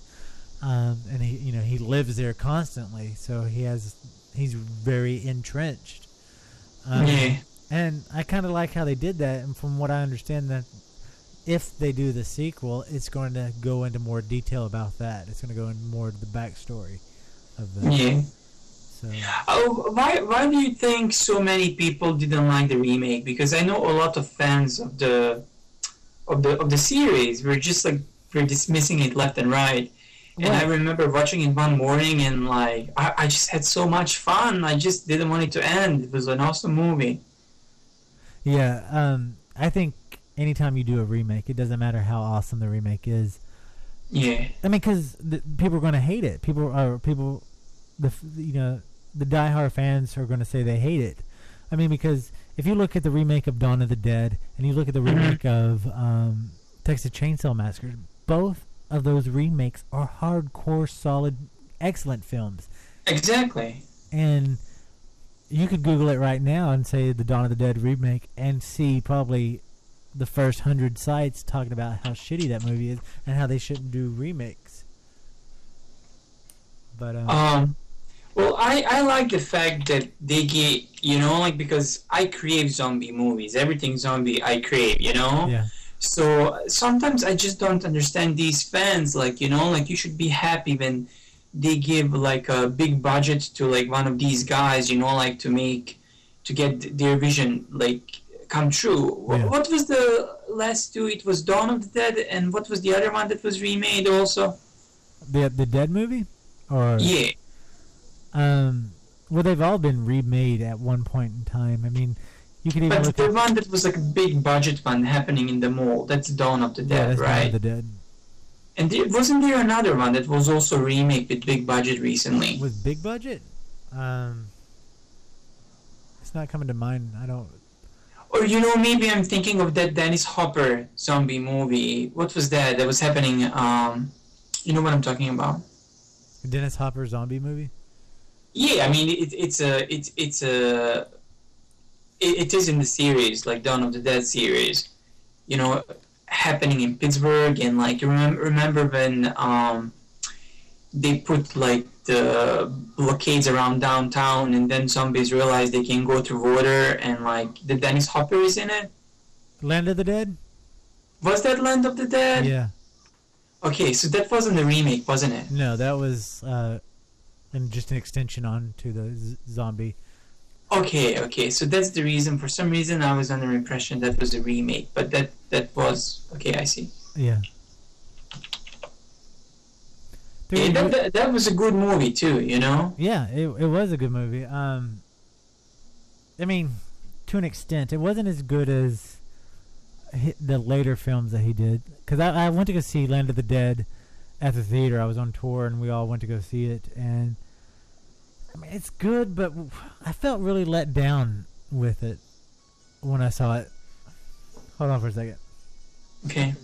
um, and he you know he lives there constantly so he has he's very entrenched um, Yeah. and I kind of like how they did that and from what I understand that if they do the sequel it's going to go into more detail about that it's going to go into more of the backstory of that yeah. so Oh, why why do you think so many people didn't like the remake? Because I know a lot of fans of the of the of the series were just like were dismissing it left and right. And I remember watching it one morning and like I, I just had so much fun. I just didn't want it to end. It was an awesome movie. Yeah, um, I think anytime you do a remake, it doesn't matter how awesome the remake is. Yeah. I mean, because people are going to hate it. People are people, the you know the diehard fans are going to say they hate it. I mean, because if you look at the remake of Dawn of the Dead and you look at the remake of um, Texas Chainsaw Massacre, both of those remakes are hardcore, solid, excellent films. Exactly. And you could Google it right now and say the Dawn of the Dead remake and see probably the first hundred sites talking about how shitty that movie is and how they shouldn't do remakes. But uh, Um, well, I, I like the fact that they get, you know, like because I crave zombie movies. Everything zombie I crave, you know? yeah, So sometimes I just don't understand these fans. Like, you know, like you should be happy when they give like a big budget to like one of these guys, you know, like to make, to get their vision like come true. Yeah. What was the last two? It was Dawn of the Dead, and what was the other one that was remade also? the the Dead movie, or Yeah. um, well, they've all been remade at one point in time. I mean, you could even But the at one that was like a big budget one happening in the mall, that's Dawn of the yeah, Dead, that's Dawn of right? the Dead And there, wasn't there another one that was also remade with big budget recently? with big budget. Um, it's not coming to mind. I don't. Or you know, maybe I'm thinking of that Dennis Hopper zombie movie. What was that? That was happening. Um, you know what I'm talking about? Dennis Hopper zombie movie. Yeah, I mean it, it's a it's it's a it, it is in the series like Dawn of the Dead series. You know, happening in Pittsburgh and like you remember remember when um they put like the blockades around downtown and then zombies realize they can go through water and like the Dennis Hopper is in it. Land of the Dead. Was that Land of the Dead? Yeah. Okay, so that wasn't the remake, wasn't it? No, that was uh, and just an extension on to the z- zombie. Okay, okay. So that's the reason. For some reason, I was under impression that was a remake, but that that was okay. I see. Yeah. Yeah, that, that, that was a good movie too. You know. Yeah, it it was a good movie. Um, I mean, to an extent, it wasn't as good as the later films that he did. Because I, I went to go see Land of the Dead at the theater. I was on tour, and we all went to go see it. And I mean, it's good, but I felt really let down with it when I saw it. Hold on for a second. Okay.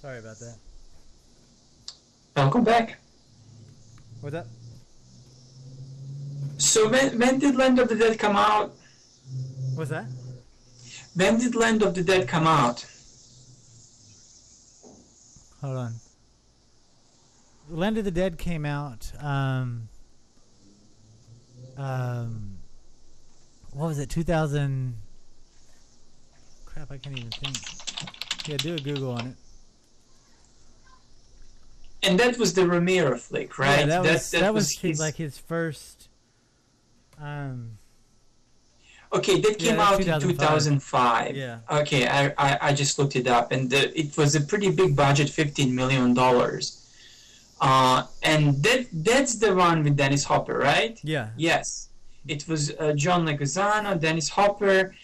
Sorry about that. Welcome back. What's up? So when when did Land of the Dead come out? What's that? When did Land of the Dead come out? hold on. Land of the Dead came out. Um, um, what was it? 2000. Crap, I can't even think. Yeah, do a Google on it. And that was the Romero flick, right? Yeah, that, was that, was, his, his like his first. Um, Okay, that came that's out in 2005. 2005. Yeah. Okay, I, I, I just looked it up, and the, it was a pretty big budget, fifteen million dollars. Uh, and that that's the one with Dennis Hopper, right? yeah. Yes, it was uh, John Leguizamo, Dennis Hopper,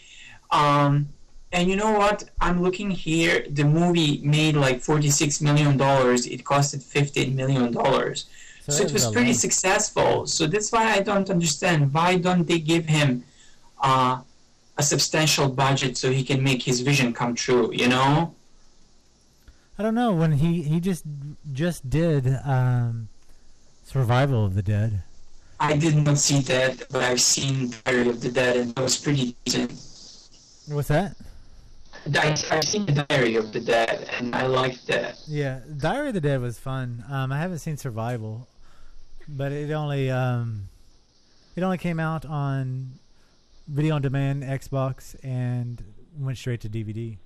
um, and you know what? I'm looking here. The movie made like forty-six million dollars. It costed fifteen million So, it was pretty successful. So that's why I don't understand why don't they give him uh, a substantial budget so he can make his vision come true. You know? I don't know when he he just just did um, Survival of the Dead. I did not see that, but I've seen Diary of the Dead, and it was pretty decent. What's that? I, I've seen the Diary of the Dead, and I liked that. Yeah, Diary of the Dead was fun. Um, I haven't seen Survival, but it only um, it only came out on video on demand, Xbox, and went straight to DVD.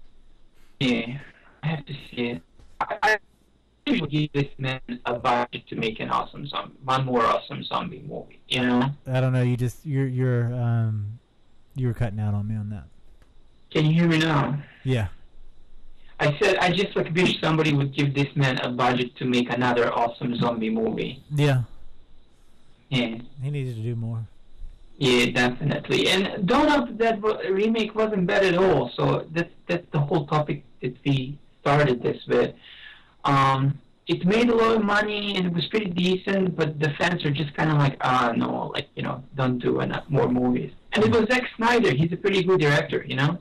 Yeah, I have to see it. I, I usually give this man a budget to make an awesome zombie, one more awesome zombie movie. You know? I don't know. You just you're you're um, you were cutting out on me on that. Can you hear me now? Yeah. I said I just like wish somebody would give this man a budget to make another awesome zombie movie. Yeah. Yeah. He needed to do more. Yeah, definitely. And the Dead remake wasn't bad at all. So that's that's the whole topic that we started this with. Um, it made a lot of money and it was pretty decent, but the fans are just kind of like, ah, no, like you know, don't do enough more movies. And it was Zack Snyder. He's a pretty good director, you know.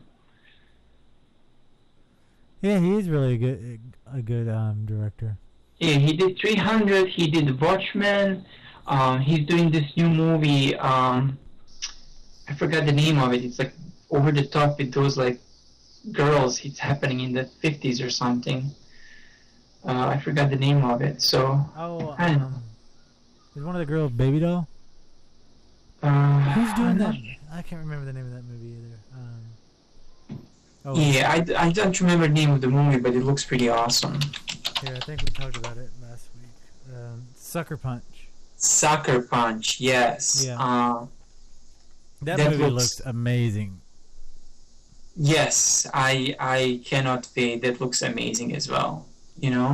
Yeah, he is really a good a good um, director. Yeah, he did 300. He did Watchmen. Um, he's doing this new movie. Um, I forgot the name of it. It's like over the top with those like girls. It's happening in the 50s or something. Uh, I forgot the name of it. So Oh, I don't know. um, is one of the girls Baby Doll? Uh, Who's doing that? I can't remember the name of that movie either. Um, oh, Yeah, I, I don't remember the name of the movie, but it looks pretty awesome. here I think we talked about it last week. Um, Sucker Punch. Sucker Punch, yes. Yeah. Uh, That, That movie looks- looks amazing. Yes, I I cannot wait. That looks amazing as well. You know,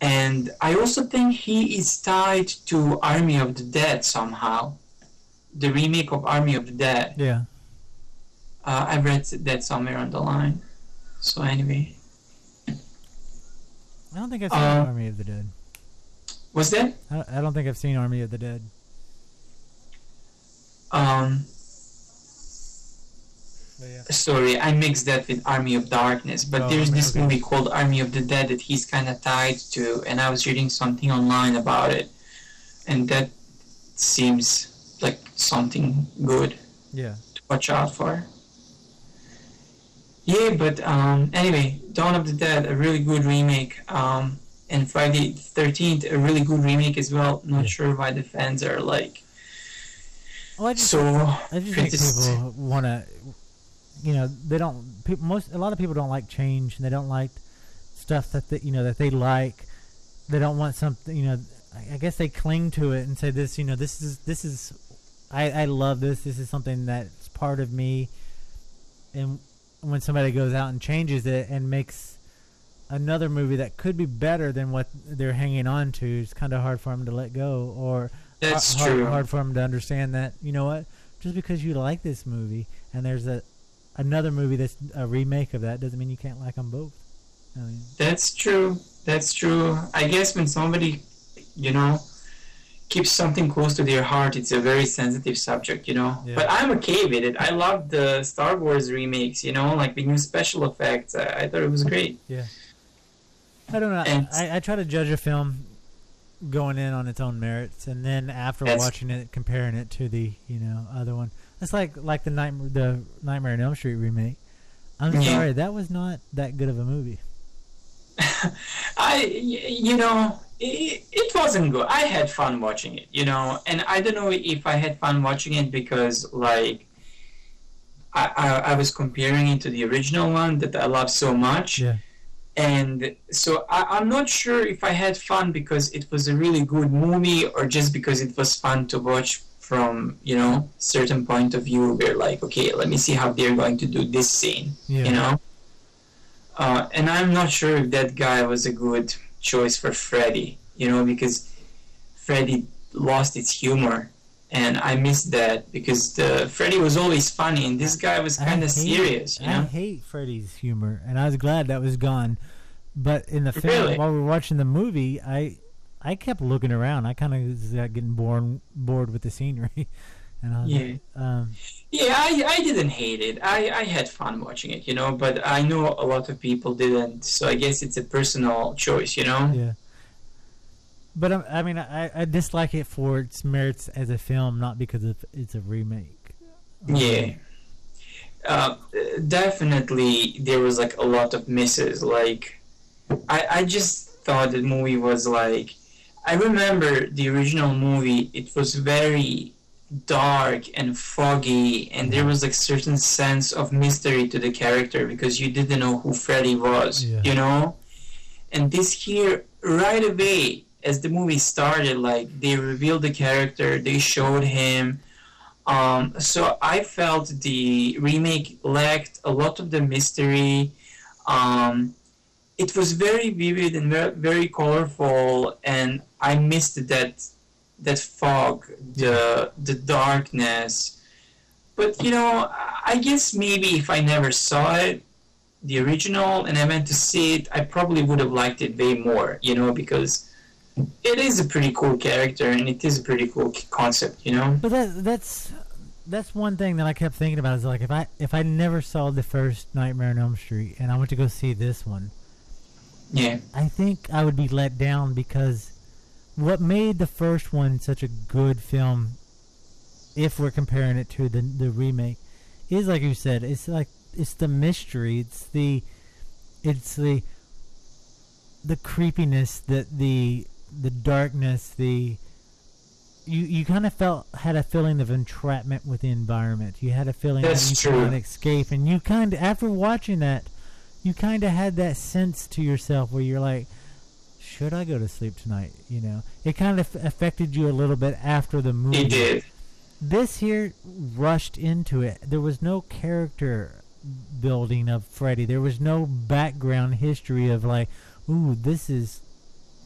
and I also think he is tied to Army of the Dead somehow. The remake of Army of the Dead. Yeah. Uh, I read that somewhere on the line. So anyway, I don't think I've seen Uh, Army of the Dead. Was that I, I don't think I've seen Army of the Dead. um? Yeah. Sorry, I mixed that with Army of Darkness. But Oh, there's this okay. movie called Army of the Dead that he's kind of tied to, and I was reading something online about it, and that seems like something good Yeah. to watch out for. Yeah, but um, anyway, Dawn of the Dead, a really good remake, um, and Friday the Thirteenth, a really good remake as well. Not Yeah. sure why the fans are like Well, I just, so. I just think critis- people want to, you know, they don't. People, most a lot of people don't like change, and they don't like stuff that they, you know that they like. They don't want something, you know. I, I guess they cling to it and say this, you know, this is this is, I I love this. This is something that's part of me. And when somebody goes out and changes it and makes another movie that could be better than what they're hanging on to, it's kind of hard for them to let go, or That's hard, true. hard for them to understand that you know what just because you like this movie and there's a another movie that's a remake of that doesn't mean you can't like them both I mean, That's true. That's true. I guess when somebody, you know, keeps something close to their heart, it's a very sensitive subject, you know. Yeah. But I'm okay with it. I love the Star Wars remakes, you know, like the new special effects. I, I thought it was great. I don't know And- I, I try to judge a film going in on its own merits and then after watching it comparing it to the you know other one it's like like the nightmare the nightmare on elm street remake i'm Yeah. sorry that was not that good of a movie I you know, it, it wasn't good. I had fun watching it, you know, and I don't know if I had fun watching it because, like, I, I, I was comparing it to the original one that I love so much. Yeah. And so I, I'm not sure if I had fun because it was a really good movie or just because it was fun to watch from, you know, certain point of view where like, okay, let me see how they're going to do this scene, Yeah. you know? Uh, and I'm not sure if that guy was a good choice for Freddy, you know, because Freddy lost its humor. And I missed that because the Freddy was always funny, and this guy was kind of serious, you know? I hate Freddy's humor, and I was glad that was gone. But in the film, Really? while we were watching the movie, I I kept looking around. I kind of was uh, getting bored bored with the scenery, and I was Yeah. like, um, Yeah, I, I didn't hate it. I, I had fun watching it, you know, but I know a lot of people didn't, so I guess it's a personal choice, you know? yeah. But um, I mean, I, I dislike it for its merits as a film, not because of it's a remake. Yeah. Uh, definitely, there was like a lot of misses. Like, I, I just thought the movie was like. I remember the original movie, it was very dark and foggy, and there was like certain sense of mystery to the character because you didn't know who Freddy was, Yeah. you know? And this here, right away, as the movie started, like they revealed the character, they showed him. Um, so I felt the remake lacked a lot of the mystery. Um, it was very vivid and very, very colorful, and I missed that that fog, the the darkness. But you know, I guess maybe if I never saw it, the original, and I went to see it, I probably would have liked it way more. You know, because it is a pretty cool character and it is a pretty cool concept. You know. But that that's that's one thing that I kept thinking about is like if I if I never saw the first Nightmare on Elm Street and I went to go see this one, Yeah. I think I would be let down because what made the first one such a good film, if we're comparing it to the the remake, is like you said, it's like it's the mystery, it's the it's the the creepiness, that the the darkness, the you you kind of felt had a feeling of entrapment with the environment. You had a feeling That's that you true. couldn't escape, and you kind of after watching that, you kind of had that sense to yourself where you're like, should I go to sleep tonight? You know, it kind of affected you a little bit after the movie. It did. This here rushed into it. There was no character building of Freddy. There was no background history of like, ooh, this is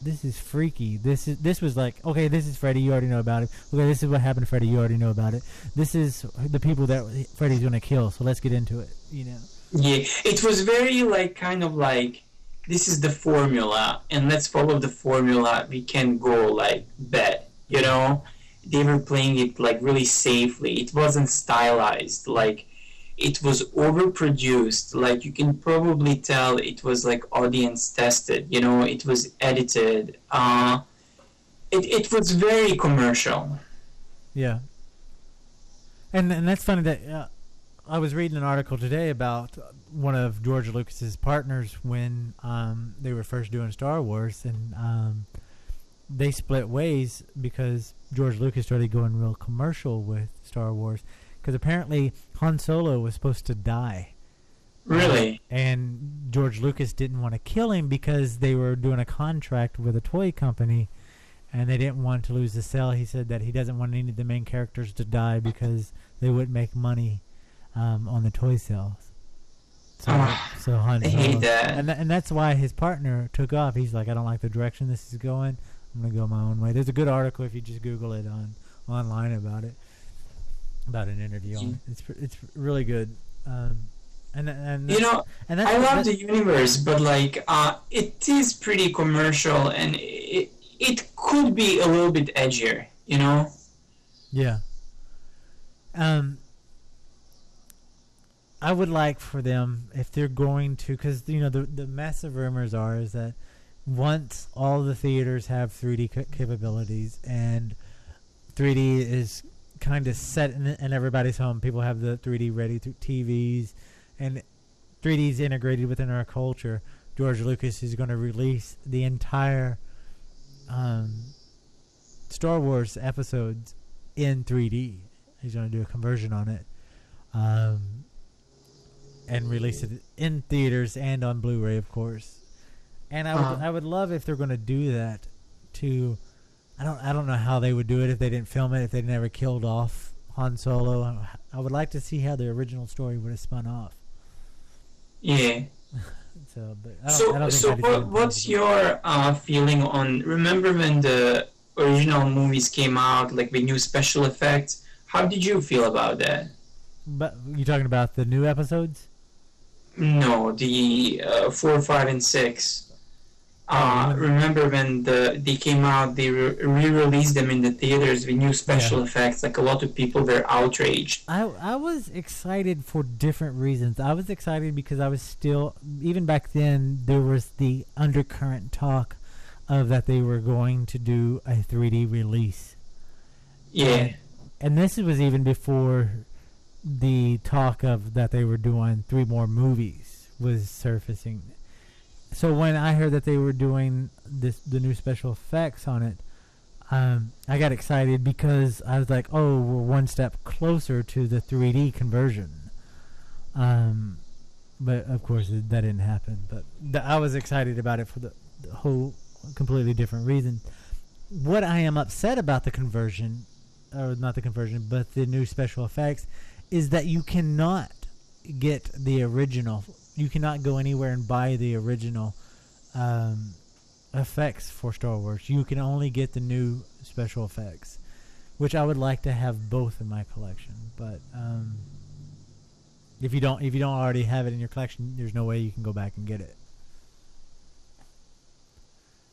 this is freaky. This is this was like, okay, this is Freddy. You already know about it. Okay, this is what happened to Freddy. You already know about it. This is the people that Freddy's gonna kill. So let's get into it. You know. Yeah, it was very like kind of like this is the formula, and let's follow the formula. We can go like bad, you know. They were playing it like really safely. It wasn't stylized. Like it was overproduced. Like you can probably tell it was like audience tested. You know, it was edited. Uh, it it was very commercial. Yeah. And and that's funny that uh, I was reading an article today about one of George Lucas's partners when um, they were first doing Star Wars, and um, they split ways because George Lucas started going real commercial with Star Wars. Because apparently Han Solo was supposed to die. Really. And George Lucas didn't want to kill him because they were doing a contract with a toy company and they didn't want to lose the sale. He said that he doesn't want any of the main characters to die because they wouldn't make money um, on the toy sales. So, Ah, so Han I hate Solo- that. and tha- and that's why his partner took off. He's like, I don't like the direction this is going. I'm gonna go my own way. There's a good article if you just Google it on online about it, about an interview on it. It's it's really good. Um, and and You know, and I love the universe, but like, uh, it is pretty commercial, and it it could be a little bit edgier, you know. Yeah. Um, I would like for them if they're going to, because you know the the massive rumors are is that once all the theaters have 3D capabilities and 3D is kind of set in, in everybody's home, people have the 3D ready through TVs, and 3D is integrated within our culture George Lucas is going to release the entire um, Star Wars episodes in 3D. He's going to do a conversion on it, um, and release it in theaters and on Blu-ray, of course. And I would Uh-huh. I would love if they're going to do that. To I don't I don't know how they would do it if they didn't film it if they never killed off Han Solo. I, I would like to see how the original story would have spun off. Yeah. So, but I don't, So, I don't think so what, what's your uh, feeling on? Remember when the original movies came out, like with new special effects? How did you feel about that? But you talking about the new episodes? No, the uh, four, five, and six. Uh, remember when the they came out? They re- re-released them in the theaters with new special Yeah. effects. Like a lot of people were outraged. I I was excited for different reasons. I was excited because I was still even back then there was the undercurrent talk of that they were going to do a 3D release. Yeah, And this was even before the talk of that they were doing three more movies was surfacing. So when I heard that they were doing this the new special effects on it, um, I got excited because I was like, "Oh, we're one step closer to the 3D conversion." Um, but of course, it, that didn't happen. But th- I was excited about it for the, the whole completely different reason. What I am upset about the conversion, or not the conversion, but the new special effects, is that you cannot get the original. You cannot go anywhere and buy the original um, effects for Star Wars. You can only get the new special effects, which I would like to have both in my collection. But um, if you don't, if you don't already have it in your collection, there's no way you can go back and get it.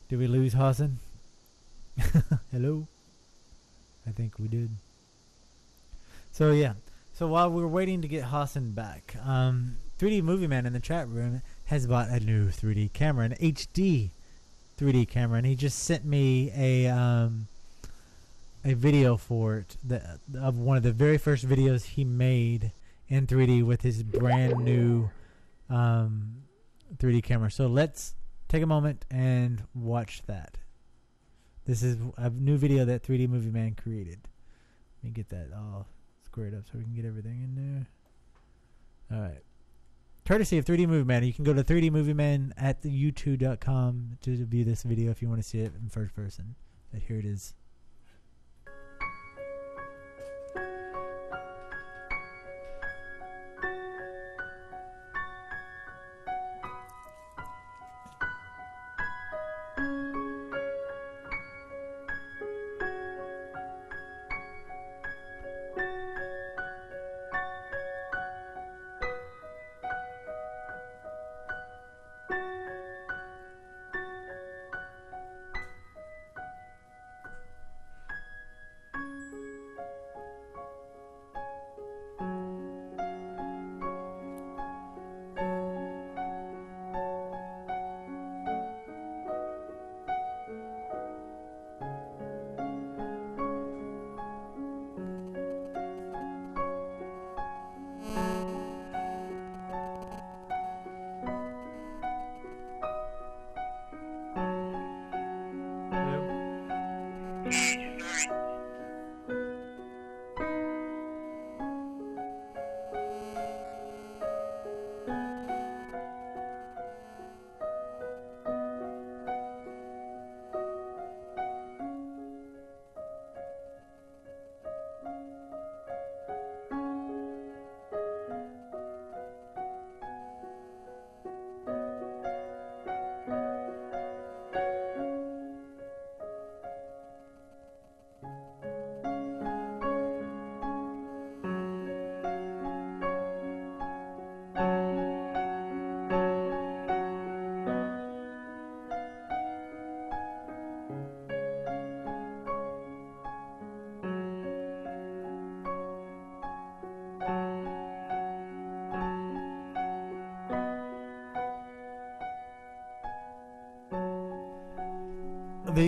Did we lose Hasan? Hello. I think we did. So yeah. So while we're waiting to get Hasan back, um, 3D Movie Man in the chat room has bought a new 3D camera, an HD 3D camera, and he just sent me a um, a video for it that, of one of the very first videos he made in 3D with his brand new um, 3D camera. So let's take a moment and watch that. This is a new video that 3D Movie Man created. Let me get that all squared up so we can get everything in there. All right. Courtesy of 3D Movie Man. You can go to 3D Movie Man at the youtube.com to view this video if you want to see it in first person. But here it is.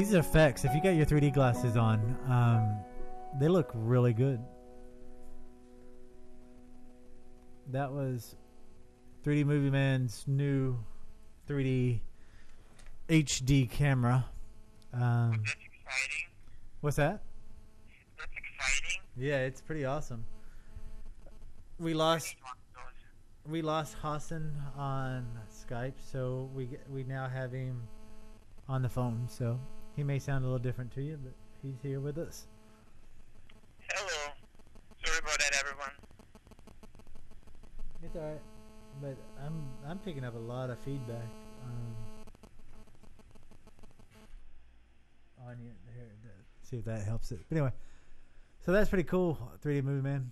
These effects, if you got your 3D glasses on, um, they look really good. That was 3D Movie Man's new 3D HD camera. Um, That's exciting. what's that? That's exciting. Yeah, it's pretty awesome. We lost Need one of those. we lost Hasan on Skype, so we we now have him on the phone. So he may sound a little different to you, but he's here with us. Hello. Sorry about that, everyone. It's alright, but I'm I'm picking up a lot of feedback um, on you here. See if that helps it. But anyway, so that's pretty cool. 3D movie man.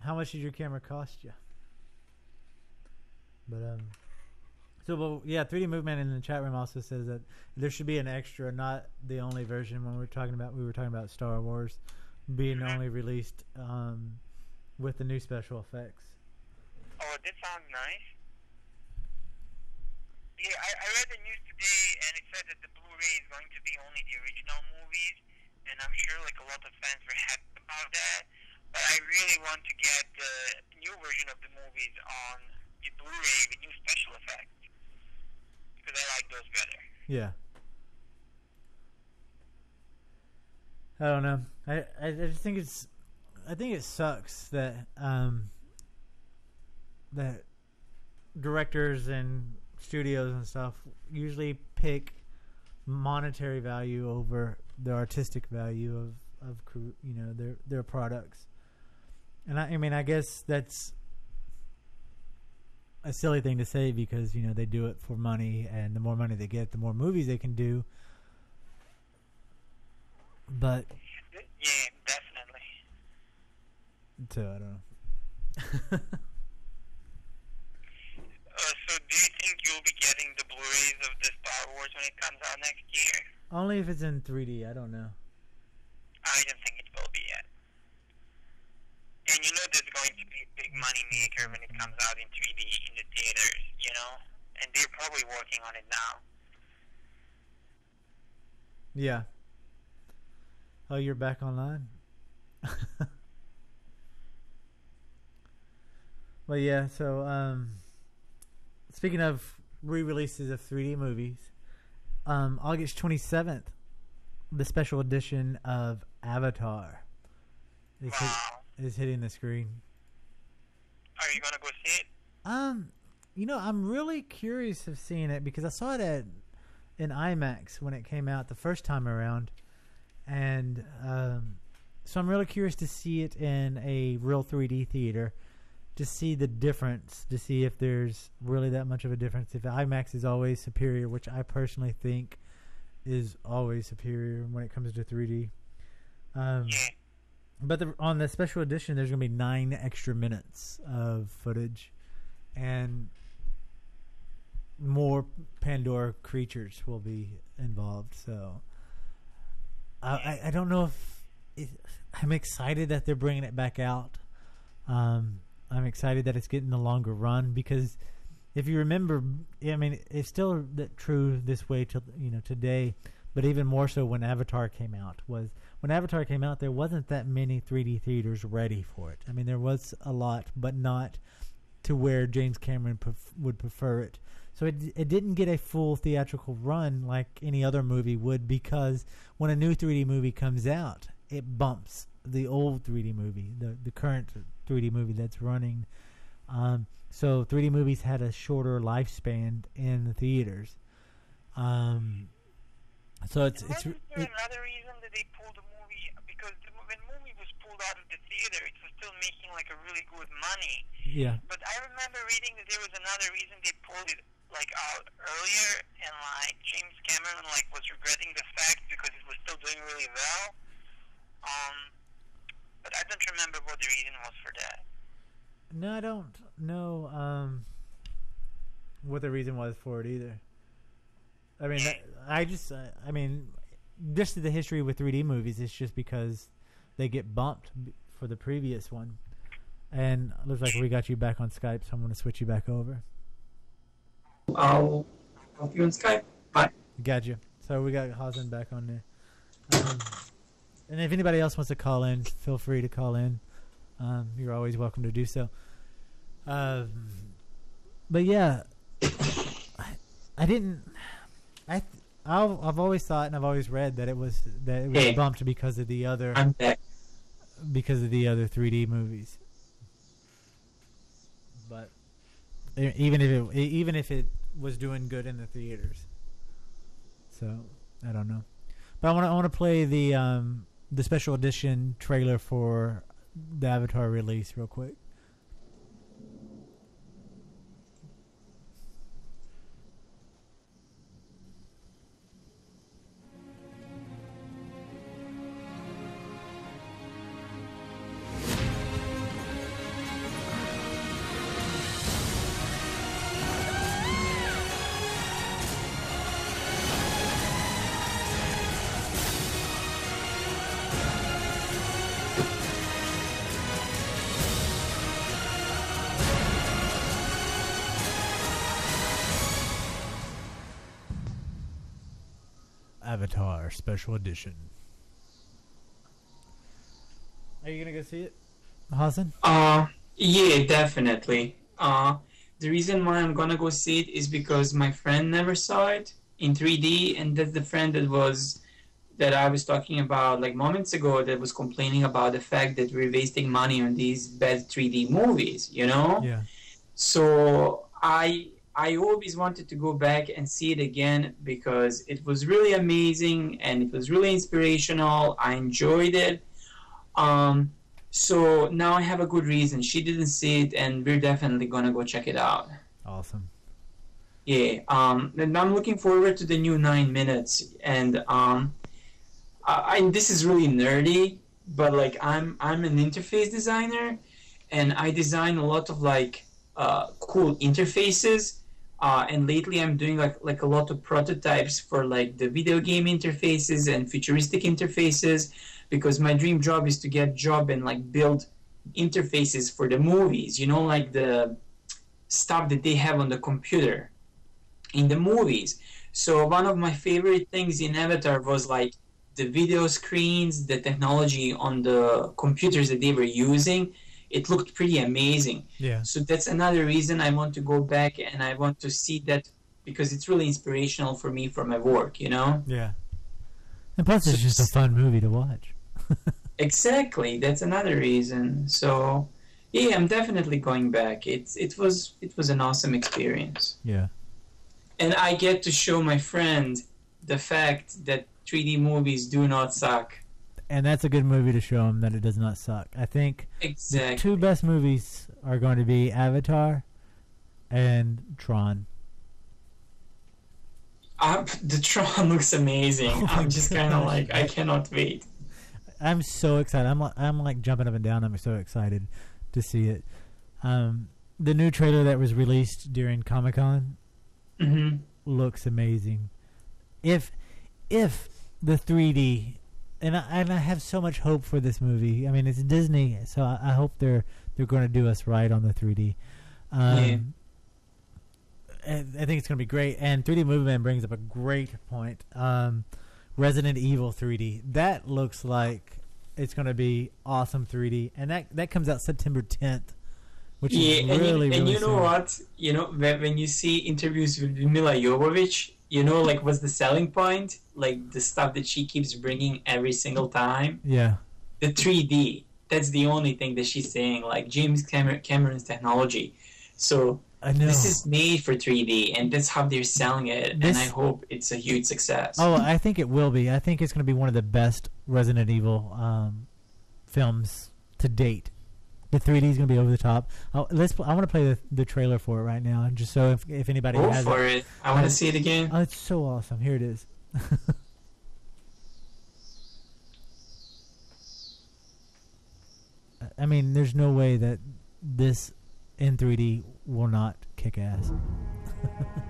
How much did your camera cost you? But um, so well, yeah, 3D Movie Man in the chat room also says that there should be an extra, not the only version. When we were talking about, we were talking about Star Wars being only released um, with the new special effects. Oh, that sounds nice. Yeah, I, I read the news today, and it said that the Blu-ray is going to be only the original movies, and I'm sure like a lot of fans were happy about that. But I really want to get the new version of the movies on the Blu-ray with new special effects because I like those better. Yeah. I don't know. I, I just think it's I think it sucks that um that directors and studios and stuff usually pick monetary value over the artistic value of of you know their their products. And I, I mean I guess that's a silly thing to say because you know they do it for money, and the more money they get, the more movies they can do. But Yeah, definitely. so I don't know. Uh, so, do you think you'll be getting the Blu-rays of the Star Wars when it comes out next year? Only if it's in 3D. I don't know. I don't think it will be yet. And you know there's going to be a big money maker when it comes out in 3D in the theaters, you know? And they're probably working on it now. Yeah. Oh, you're back online. well, yeah. So, um, speaking of re-releases of 3D movies, um, August 27th, the special edition of Avatar Wow. Is hitting the screen. Are you gonna go see it? Um, you know, I'm really curious of seeing it because I saw it at in IMAX when it came out the first time around, and um, so I'm really curious to see it in a real 3D theater to see the difference, to see if there's really that much of a difference. If IMAX is always superior, which I personally think is always superior when it comes to 3D. Um, Yeah. But the, on the special edition, there's going to be nine extra minutes of footage, and more Pandora creatures will be involved. So I, I, don't know if it, I'm excited that they're bringing it back out. Um, I'm excited that it's getting the longer run because if you remember, I mean, it's still true this way till you know today, but even more so when Avatar came out was when Avatar came out, there wasn't that many 3D theaters ready for it. I mean, there was a lot, but not to where James Cameron pref- would prefer it. So it it didn't get a full theatrical run like any other movie would because when a new 3D movie comes out, it bumps the old 3D movie, the the current 3D movie that's running. Um, so 3D movies had a shorter lifespan in the theaters. Um, so it's it's Wasn't there it, another reason that they pulled the movie? Because the, when movie was pulled out of the theater, it was still making like a really good money. yeah. But I remember reading that there was another reason they pulled it like out earlier, and like James Cameron like was regretting the fact because it was still doing really well. Um, but I don't remember what the reason was for that. No, I don't know um, what the reason was for it either. I mean, I just, uh, I mean, just the history with 3D movies, it's just because they get bumped for the previous one. And it looks like we got you back on Skype, so I'm going to switch you back over. I'll help you on Skype. Bye. Got you. So we got Hasan back on there. Um, and if anybody else wants to call in, feel free to call in. Um, you're always welcome to do so. Um, but yeah, I didn't. I th- I've, I've always thought and I've always read that it was that it was Hey. bumped because of the other because of the other 3D movies. But even if it even if it was doing good in the theaters, so I don't know. But I want to I want to play the um the special edition trailer for the Avatar release real quick. Avatar special edition. Are you gonna go see it, Hasan? Uh, yeah, definitely. Uh, the reason why I'm gonna go see it is because my friend never saw it in 3D, and that's the friend that was that I was talking about like moments ago that was complaining about the fact that we're wasting money on these bad 3D movies. You know. Yeah. So I I always wanted to go back and see it again because it was really amazing and it was really inspirational. I enjoyed it. Um, so now I have a good reason. She didn't see it, and we're definitely gonna go check it out. Awesome. Yeah. Um, and I'm looking forward to the new nine minutes, and um, I, I this is really nerdy, but like I'm I'm an interface designer, and I design a lot of like uh, cool interfaces. Uh, and lately, I'm doing like like a lot of prototypes for like the video game interfaces and futuristic interfaces, because my dream job is to get job and like build interfaces for the movies. You know, like the stuff that they have on the computer in the movies. So one of my favorite things in Avatar was like the video screens, the technology on the computers that they were using. It looked pretty amazing. Yeah. So that's another reason I want to go back and I want to see that because it's really inspirational for me for my work, you know? Yeah. And plus, it's just a fun movie to watch. Exactly. That's another reason. So yeah, I'm definitely going back. It's it was it was an awesome experience. Yeah. and I get to show my friend the fact that 3D movies do not suck. And that's a good movie to show them that it does not suck. I think the two best movies are going to be Avatar and Tron. Uh, the Tron looks amazing. Oh I'm just kind of like I cannot wait. I'm so excited. I'm li- I'm like jumping up and down. I'm so excited to see it. Um, the new trailer that was released during Comic Con hmm looks amazing. If if the 3D and I, and I have so much hope for this movie. I mean, it's Disney, so I, I hope they're they're going to do us right on the 3D. Um, Yeah. I think it's going to be great. And 3D Movie Man brings up a great point. Um, Resident Evil 3D that looks like it's going to be awesome 3D, and that that comes out September 10th, which Yeah, is and, you, really and you know soon. what? You know when, when you see interviews with Milla Jovovich, you know like what's the selling point? Like the stuff that she keeps bringing every single time. Yeah, The 3D. That's the only thing that she's saying. Like James Cameron, Cameron's technology. So I know. this is made for 3D, and that's how they're selling it. This- and I hope it's a huge success. Oh, I think it will be. I think it's going to be one of the best Resident Evil um, films to date. The 3D is going to be over the top. Oh, let's. I want to play the, the trailer for it right now, just so if if anybody Go has for it. it. I want to see it again. Oh, it's so awesome. Here it is. I mean, there's no way that this in 3D will not kick ass.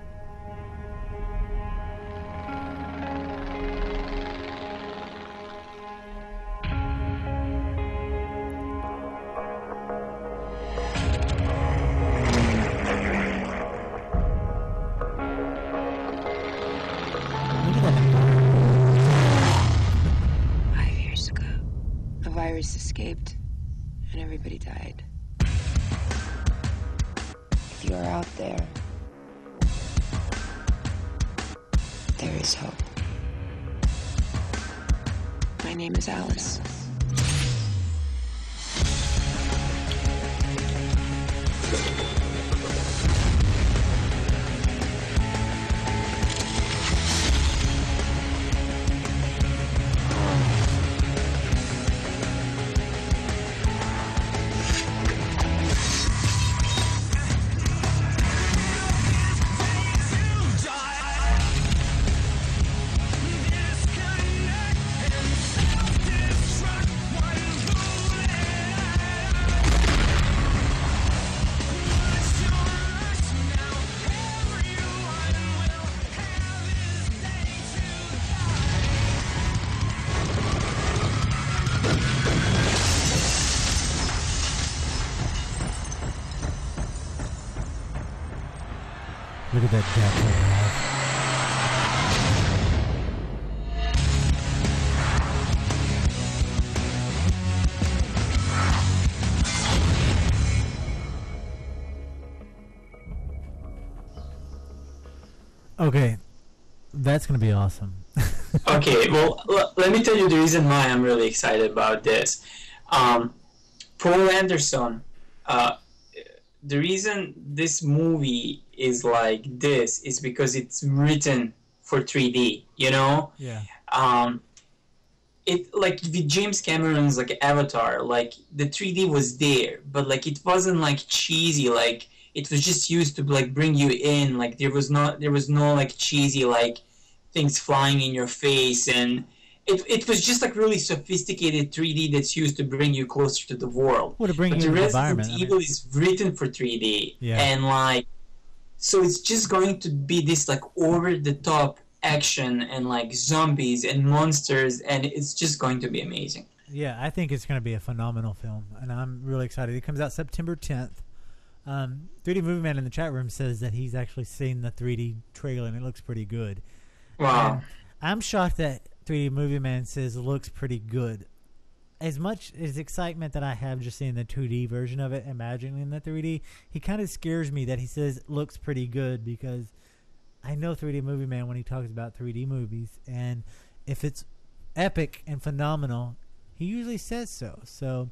a escaped and everybody died. If you're out there, there is hope. My name is Alice. That's gonna be awesome. okay, well, l- let me tell you the reason why I'm really excited about this. Um, Paul Anderson, uh, the reason this movie is like this is because it's written for 3D, you know? Yeah. Um, it like with James Cameron's like Avatar, like the 3D was there, but like it wasn't like cheesy, like it was just used to like bring you in, like there was not there was no like cheesy like things flying in your face and it, it was just like really sophisticated 3D that's used to bring you closer to the world. Well, to bring but you the Resident environment, I mean- Evil is written for 3D, Yeah. and like so it's just going to be this like over the top action and like zombies and monsters, and it's just going to be amazing. Yeah, I think it's going to be a phenomenal film, and I'm really excited. It comes out September 10th. Um, 3D Movie Man in the chat room says that he's actually seen the 3D trailer and it looks pretty good. Wow. I'm shocked that 3D Movie Man says looks pretty good. As much as excitement that I have just seeing the 2D version of it, imagining the 3D, he kind of scares me that he says looks pretty good because I know 3D Movie Man when he talks about 3D movies, and if it's epic and phenomenal, he usually says so. So.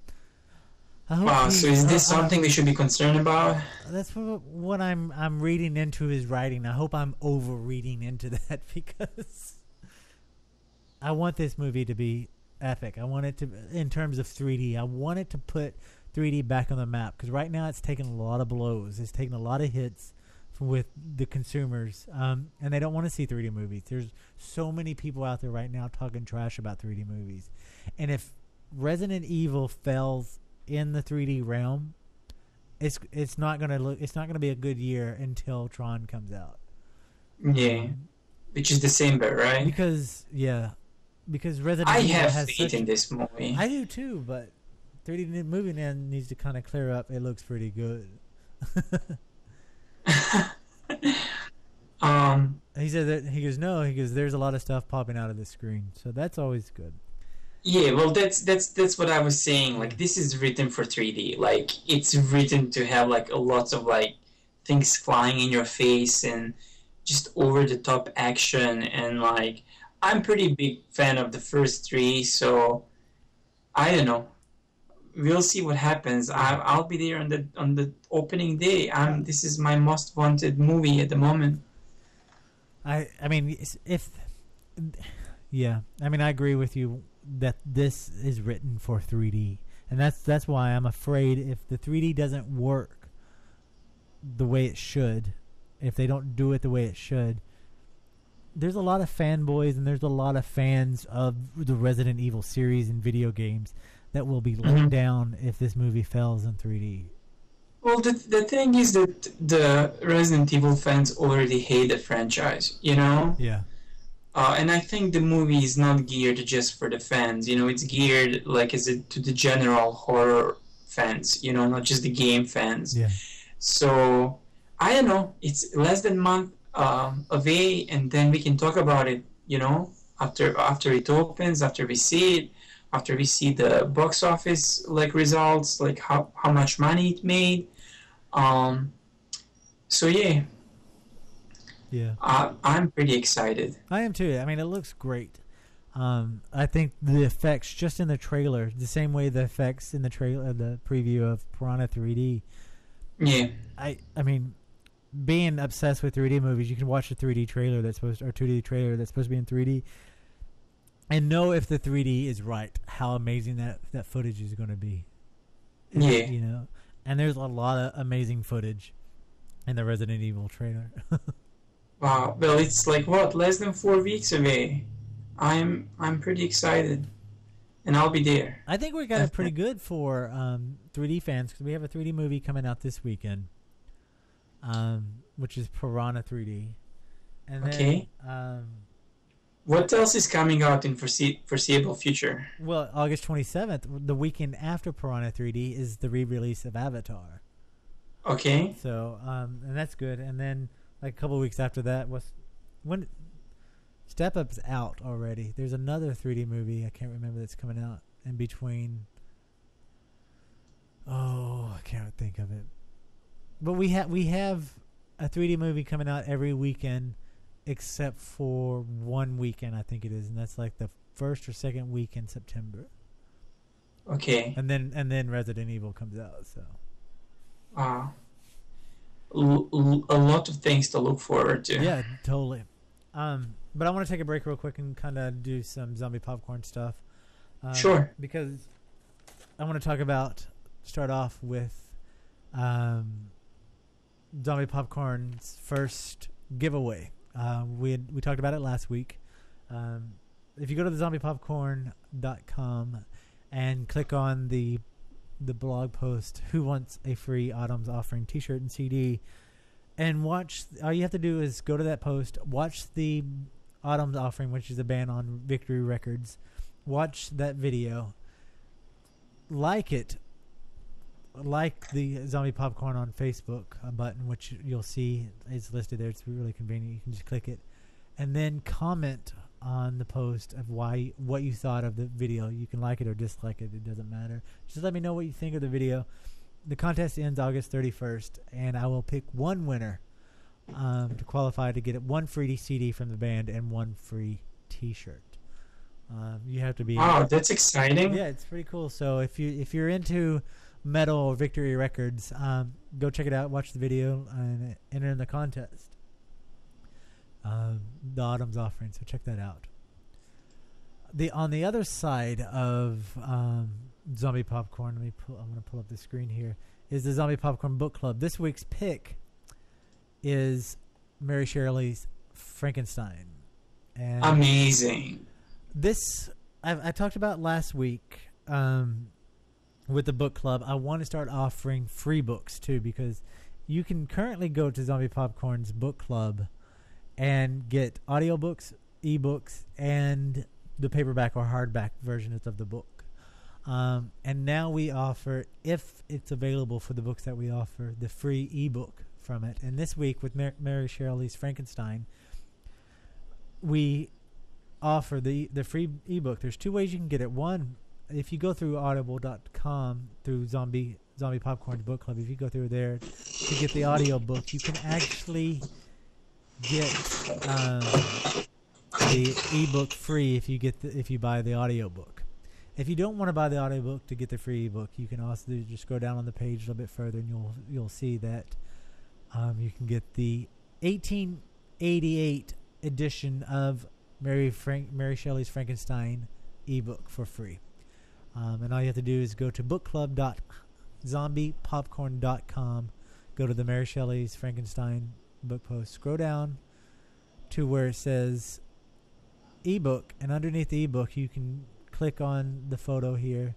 Wow. he- So is this something we should be concerned about? That's what, what I'm I'm reading into his writing. I hope I'm over reading into that because I want this movie to be epic. I want it to, in terms of 3D, I want it to put 3D back on the map because right now it's taking a lot of blows. It's taking a lot of hits with the consumers, um, and they don't want to see 3D movies. There's so many people out there right now talking trash about 3D movies, and if Resident Evil fails in the 3D realm, it's it's not gonna look it's not gonna be a good year until Tron comes out. Yeah. Which is December, right? Because yeah, because Resident I Evil have has faith in this movie. I do too, but 3D movie man needs to kind of clear up. It looks pretty good. um, he said that he goes no. He goes there's a lot of stuff popping out of the screen, so that's always good. Yeah, well, that's that's that's what I was saying. Like, this is written for 3D. Like, it's written to have like a lot of like things flying in your face and just over the top action. And like, I'm pretty big fan of the first three, so I don't know. We'll see what happens. I, I'll be there on the on the opening day. I'm. This is my most wanted movie at the moment. I I mean if yeah, I mean I agree with you that this is written for 3D. And that's that's why I'm afraid if the 3D doesn't work the way it should, if they don't do it the way it should, there's a lot of fanboys and there's a lot of fans of the Resident Evil series and video games that will be let Mhm. down if this movie fails in 3D. Well, the, the thing is that the Resident Evil fans already hate the franchise, you know? Yeah. Uh, and I think the movie is not geared just for the fans, you know, it's geared like as a, to the general horror fans, you know, not just the game fans. Yeah. So, I don't know, it's less than a month um, away, and then we can talk about it, you know, after after it opens, after we see it, after we see the box office like results, like how, how much money it made. Um, so yeah, Yeah. I, I'm pretty excited. I am too. I mean, it looks great. Um, I think the effects just in the trailer, the same way the effects in the trailer, the preview of Piranha 3D. Yeah. I I mean, being obsessed with 3D movies, you can watch a 3D trailer that's supposed or 2D trailer that's supposed to be in 3D, and know if the 3D is right, how amazing that that footage is going to be. Yeah. You know, and there's a lot of amazing footage in the Resident Evil trailer. Wow. Well, it's like what less than four weeks away. I'm I'm pretty excited, and I'll be there. I think we got it pretty good for um, 3D fans because we have a 3D movie coming out this weekend, um, which is Piranha 3D. And then, Okay. um, What else is coming out in foresee- foreseeable future? well, August 27th, the weekend after Piranha 3D, is the re-release of Avatar. Okay. So, um, and that's good. And then, like a couple weeks after that, was when Step Up's out already. There's another 3D movie I can't remember that's coming out in between. Oh, I can't think of it. But we have we have a 3D movie coming out every weekend, except for one weekend I think it is, and that's like the first or second week in September. Okay. And then and then Resident Evil comes out. So Wow. L- l- a lot of things to look forward to. Yeah, totally. Um, but I want to take a break real quick and kind of do some zombie popcorn stuff. Um, Sure. Because I want to talk about start off with um, zombie popcorn's first giveaway. Uh, we had, we talked about it last week. Um, if you go to the zombiepopcorn.com and click on the the blog post who wants a free autumn's offering t-shirt and cd and watch all you have to do is go to that post watch the autumn's offering which is a band on victory records. Watch that video. Like it. Like the zombie popcorn on facebook button which you'll see is listed there. It's really convenient. You can just click it. And then comment on the post of why what you thought of the video. You can like it or dislike it. It doesn't matter. Just let me know what you think of the video. The contest ends august 31st and i will pick one winner um, to qualify to get it. One free cd from the band and one free t-shirt. Um, you have to be Wow, that's exciting. yeah it's pretty cool. So if you if you're into metal or victory records um, go check it out. Watch the video and enter in the contest um, the autumn's offering so check that out the on the other side of um, zombie popcorn let me pull i'm going to pull up the screen here is the zombie popcorn book club this week's pick is mary shelley's frankenstein and Amazing. this I, I talked about last week um, with the book club. I want to start offering free books too because you can currently go to Zombie Popcorn's book club and get audiobooks, ebooks, and the paperback or hardback versions of the book. Um, and now we offer, if it's available for the books that we offer, the free ebook from it. And this week with Mar- Mary Shelley's Frankenstein, we offer the the free ebook. There's two ways you can get it. One, if you go through audible.com through Zombie Zombie Popcorn's book club, if you go through there to get the audio book, you can actually get um, the ebook free if you get the, if you buy the audio book. If you don't want to buy the audiobook to get the free ebook, you can also just go down on the page a little bit further, and you'll you'll see that um, you can get the 1888 edition of Mary Frank Mary Shelley's Frankenstein ebook for free. Um, and all you have to do is go to bookclub.zombiepopcorn.com, go to the Mary Shelley's Frankenstein book post, scroll down to where it says ebook, and underneath the ebook you can click on the photo here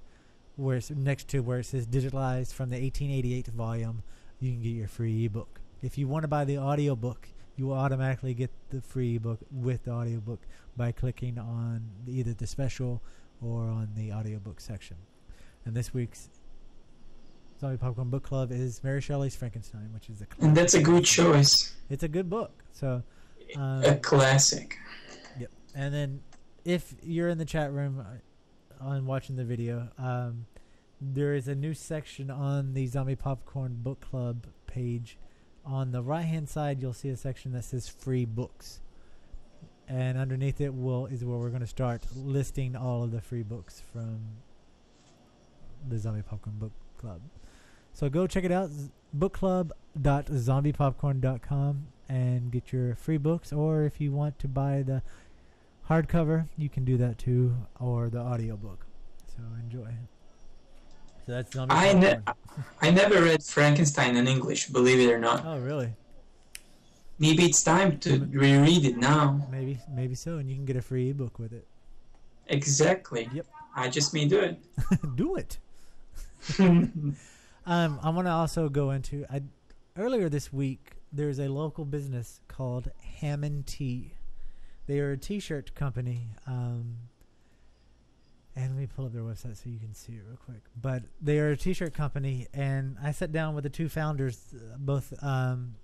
where it's next to where it says digitalized from the 1888 volume. You can get your free ebook. If you want to buy the audiobook, you will automatically get the free ebook with the audiobook by clicking on either the special or on the audiobook section. And this week's Zombie Popcorn Book Club is Mary Shelley's Frankenstein, which is a And that's a good choice. It's a good book. So, um, A classic. Yep. And then, if you're in the chat room uh, on watching the video, um, there is a new section on the Zombie Popcorn Book Club page on the right hand side, you'll see a section that says free books. And underneath it will is where we're going to start listing all of the free books from the Zombie Popcorn Book Club. So go check it out, z- bookclub.zombiepopcorn.com, and get your free books. Or if you want to buy the hardcover, you can do that too, or the audiobook. So enjoy. So that's Zombie I, ne- Popcorn. I never read Frankenstein in English, believe it or not. Oh, really? Maybe it's time to reread it now. Maybe, maybe so, and you can get a free ebook with it. Exactly. Yep. I just may do it. do it. um, I want to also go into. I earlier this week there's a local business called Ham and Tea. They are a T-shirt company. Um, and let me pull up their website so you can see it real quick. But they are a T-shirt company, and I sat down with the two founders. Both um,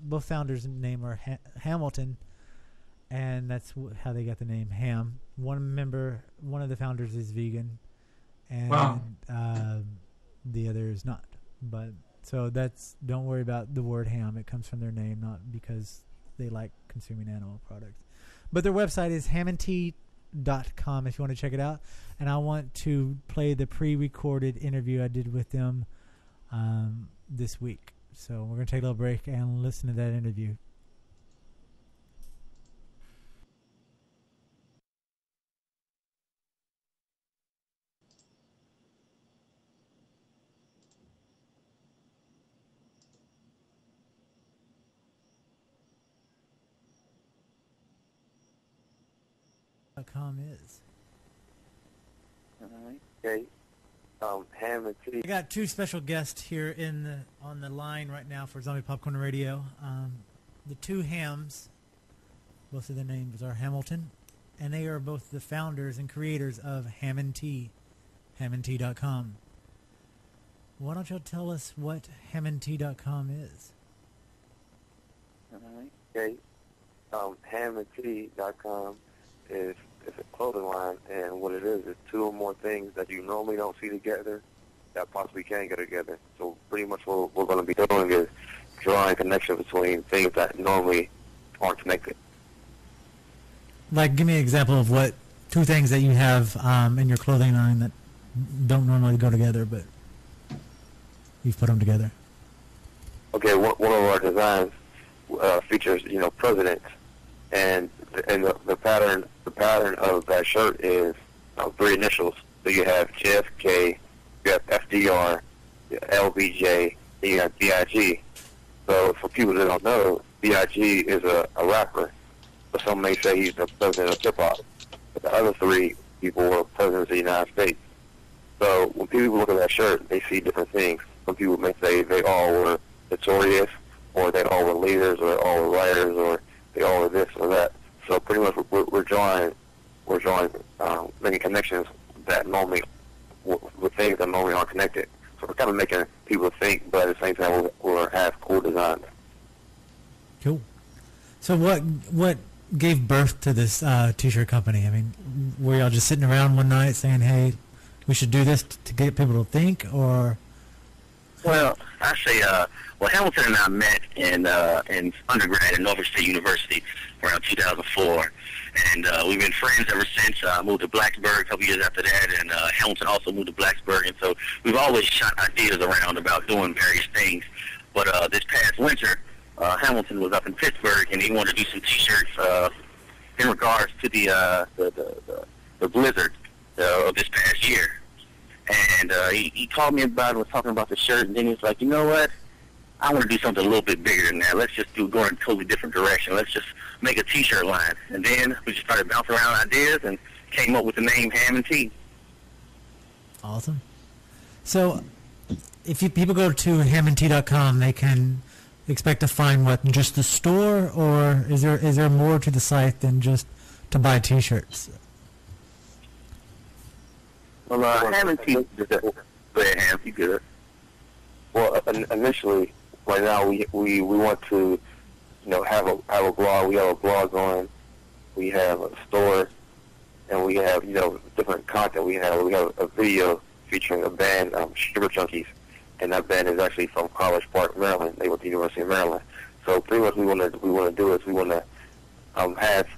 both founders' name are ha- Hamilton, and that's how they got the name Ham. One member, one of the founders is vegan, and Wow. um, the other is not. But so that's don't worry about the word ham. It comes from their name, not because they like consuming animal products. But their website is hamandtea.com if you want to check it out. And I want to play the pre-recorded interview I did with them um, this week. So we're gonna take a little break and listen to that interview. .com is. Okay. Um, ham and tea. I got two special guests here in the on the line right now for Zombie Popcorn Radio. Um, the two Hams, both of their names are Hamilton, and they are both the founders and creators of Ham and Tea, hamandtea.com. Why don't y'all tell us what hamandtea.com is? All right. Okay. Um, hamandtea.com is clothing line, and what it is is two or more things that you normally don't see together that possibly can get together. So pretty much what we're going to be doing is drawing connection between things that normally aren't connected. Like, give me an example of what two things that you have um, in your clothing line that don't normally go together, but you've put them together. Okay, one, one of our designs uh, features, you know, presidents, and and the, the pattern the pattern of that shirt is uh, three initials. So you have JFK, you have FDR, LBJ, and you have BIG. So for people that don't know, BIG is a, a rapper, but some may say he's the president of hip hop. But the other three people were presidents of the United States. So when people look at that shirt, they see different things. Some people may say they all were notorious, or they all were leaders, or all were writers, or they all were this or that. So pretty much we're, we're drawing, we're drawing, um, making connections that normally, with things that normally aren't connected. So we're kind of making people think, but at the same time we're, we'll have cool designs. Cool. So what what gave birth to this uh, t-shirt company? I mean, were y'all just sitting around one night saying, "Hey, we should do this to get people to think," or Well, I say, uh, well, Hamilton and I met in uh, in undergrad at Norfolk State University around 2004, and uh, we've been friends ever since. Uh, I moved to Blacksburg a couple years after that, and uh, Hamilton also moved to Blacksburg, and so we've always shot ideas around about doing various things. But uh, this past winter, uh, Hamilton was up in Pittsburgh, and he wanted to do some T-shirts uh, in regards to the uh, the, the, the, the blizzard uh, of this past year. And uh, he, he called me about it, was talking about the shirt, and then he was like, you know what? I want to do something a little bit bigger than that. Let's just do go in a totally different direction. Let's just make a T-shirt line. And then we just started bouncing around ideas and came up with the name Ham and Tea. awesome. So, if you, people go to hamandtea.com, they can expect to find what just the store, or is there is there more to the site than just to buy t-shirts? Well, uh, Ham and Tea. Go ahead, Ham. You good? Well, initially, right now we we we want to, you know, have a have a blog. We have a blog going. We have a store, and we have you know different content. We have we have a video featuring a band, um, Sugar Junkies, and that band is actually from College Park, Maryland. They went to the University of Maryland. So pretty much we want to we want to do is we want to um, have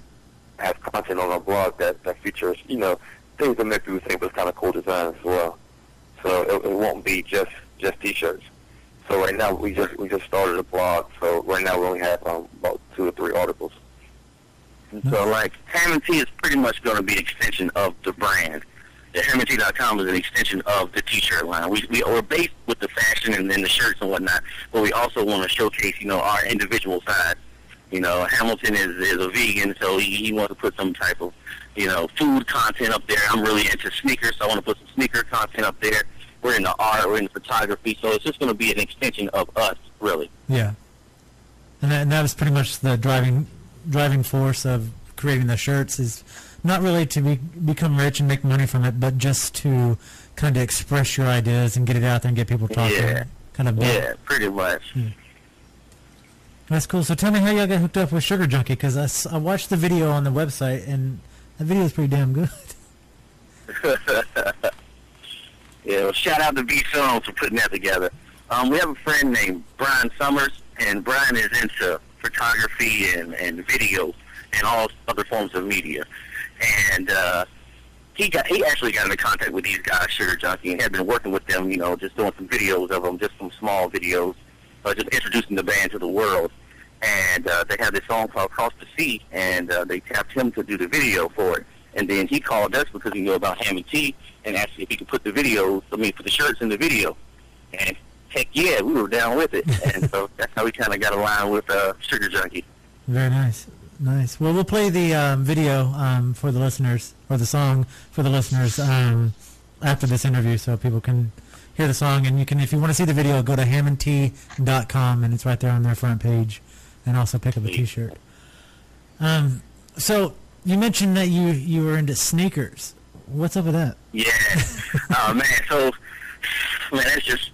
have content on our blog that that features you know things that make people think was kind of cool designs as well. So it, it won't be just just t-shirts. So right now we just we just started a blog. So right now we only have um, about two or three articles. So, like, Ham and Tea is pretty much going to be an extension of the brand. The hamandtea.com is an extension of the T-shirt line. We, we we're based with the fashion and then the shirts and whatnot, but we also want to showcase, you know, our individual side. You know, Hamilton is is a vegan, so he, he wants to put some type of, you know, food content up there. I'm really into sneakers, so I want to put some sneaker content up there. We're into art, we're into photography, so it's just going to be an extension of us, really. Yeah. And that, and that was pretty much the driving driving force of creating the shirts is not really to be, become rich and make money from it, but just to kind of express your ideas and get it out there and get people talking. Yeah. Kind of. Yeah, pretty much. Hmm. That's cool. So tell me how y'all got hooked up with Sugar Junkie because I, I watched the video on the website and that video is pretty damn good. yeah, well, shout out to B Films for putting that together. Um, we have a friend named Brian Summers, and Brian is into photography and, and video and all other forms of media. And uh, he got he actually got into contact with these guys, Sugar Junkie, and had been working with them, you know, just doing some videos of them, just some small videos, uh, just introducing the band to the world. And uh, they had this song called Cross the Sea, and uh, they tapped him to do the video for it. And then he called us because he knew about Ham and Tea and asked if he could put the videos, I mean, put the shirts in the video. And heck yeah, we were down with it. and so that's how we kind of got aligned with uh, Sugar Junkie. Very nice. Nice. Well, we'll play the um, video um, for the listeners, or the song for the listeners um, after this interview so people can hear the song. And you can, if you want to see the video, go to hamandtea.com and it's right there on their front page. And also pick up a t shirt. Um, so, you mentioned that you, you were into sneakers. What's up with that? Yeah. oh man, so man, that's just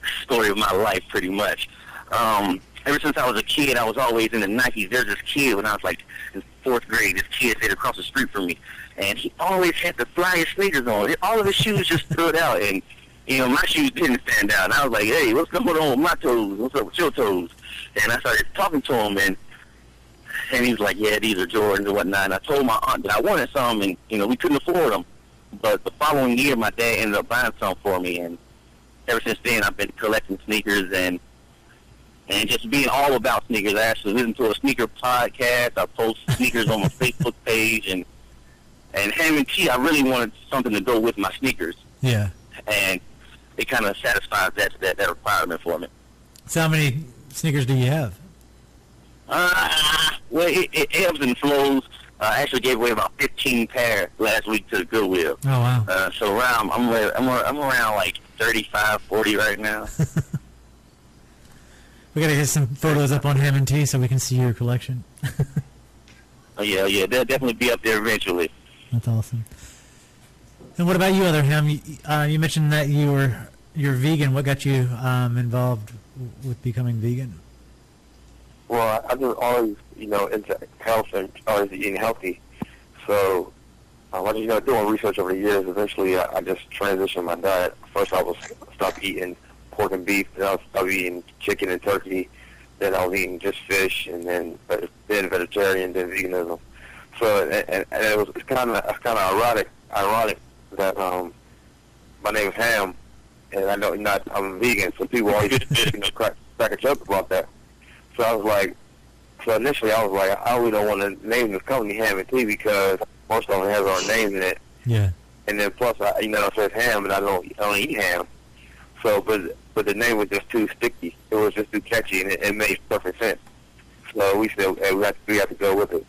the story of my life pretty much. Um, ever since I was a kid, I was always in the Nikes. There's this kid when I was like in fourth grade. This kid stayed across the street from me, and he always had the flyest sneakers on. All of his shoes just stood out, and you know my shoes didn't stand out. And I was like, "Hey, what's going on with my toes? What's up with your toes?" And I started talking to him, and and he was like, "Yeah, these are Jordans and whatnot." And I told my aunt that I wanted some, and you know we couldn't afford them. But the following year, my dad ended up buying some for me, and ever since then, I've been collecting sneakers and and just being all about sneakers. I actually listen to a sneaker podcast. I post sneakers on my Facebook page, and and Ham and Tea. I really wanted something to go with my sneakers, Yeah. and it kind of satisfies that that, that requirement for me. So, how many sneakers do you have? Uh, well, it, it ebbs and flows. Uh, I actually gave away about 15 pair last week to the Goodwill. Oh, wow. Uh, so around, I'm I'm I'm around like 35, 40 right now. We got to get some photos up on Ham and Tea so we can see your collection. Oh, yeah, yeah, they'll definitely be up there eventually. That's awesome. And what about you, other Ham? You, uh, you mentioned that you were you're vegan. What got you um, involved with becoming vegan? Well, I just always, you know, into health and always eating healthy. So, uh, when you know, doing research over the years, eventually I, I just transitioned my diet. First, I was stopped eating pork and beef. Then I was stopped eating chicken and turkey. Then I was eating just fish, and then uh, then vegetarian, then veganism. So, and, and, and it was kind of kind of ironic, ironic that um, my name is Ham, and I know not I'm vegan. So people always you know crack, crack a joke about that. So I was like, so initially I was like, I really don't want to name this company Ham and Tea because most of them has our name in it, Yeah. and then plus I, you know it says ham, and I don't I don't eat ham. So, but but the name was just too sticky. It was just too catchy, and it, it made perfect sense. So we said hey, we have to, we have to go with it.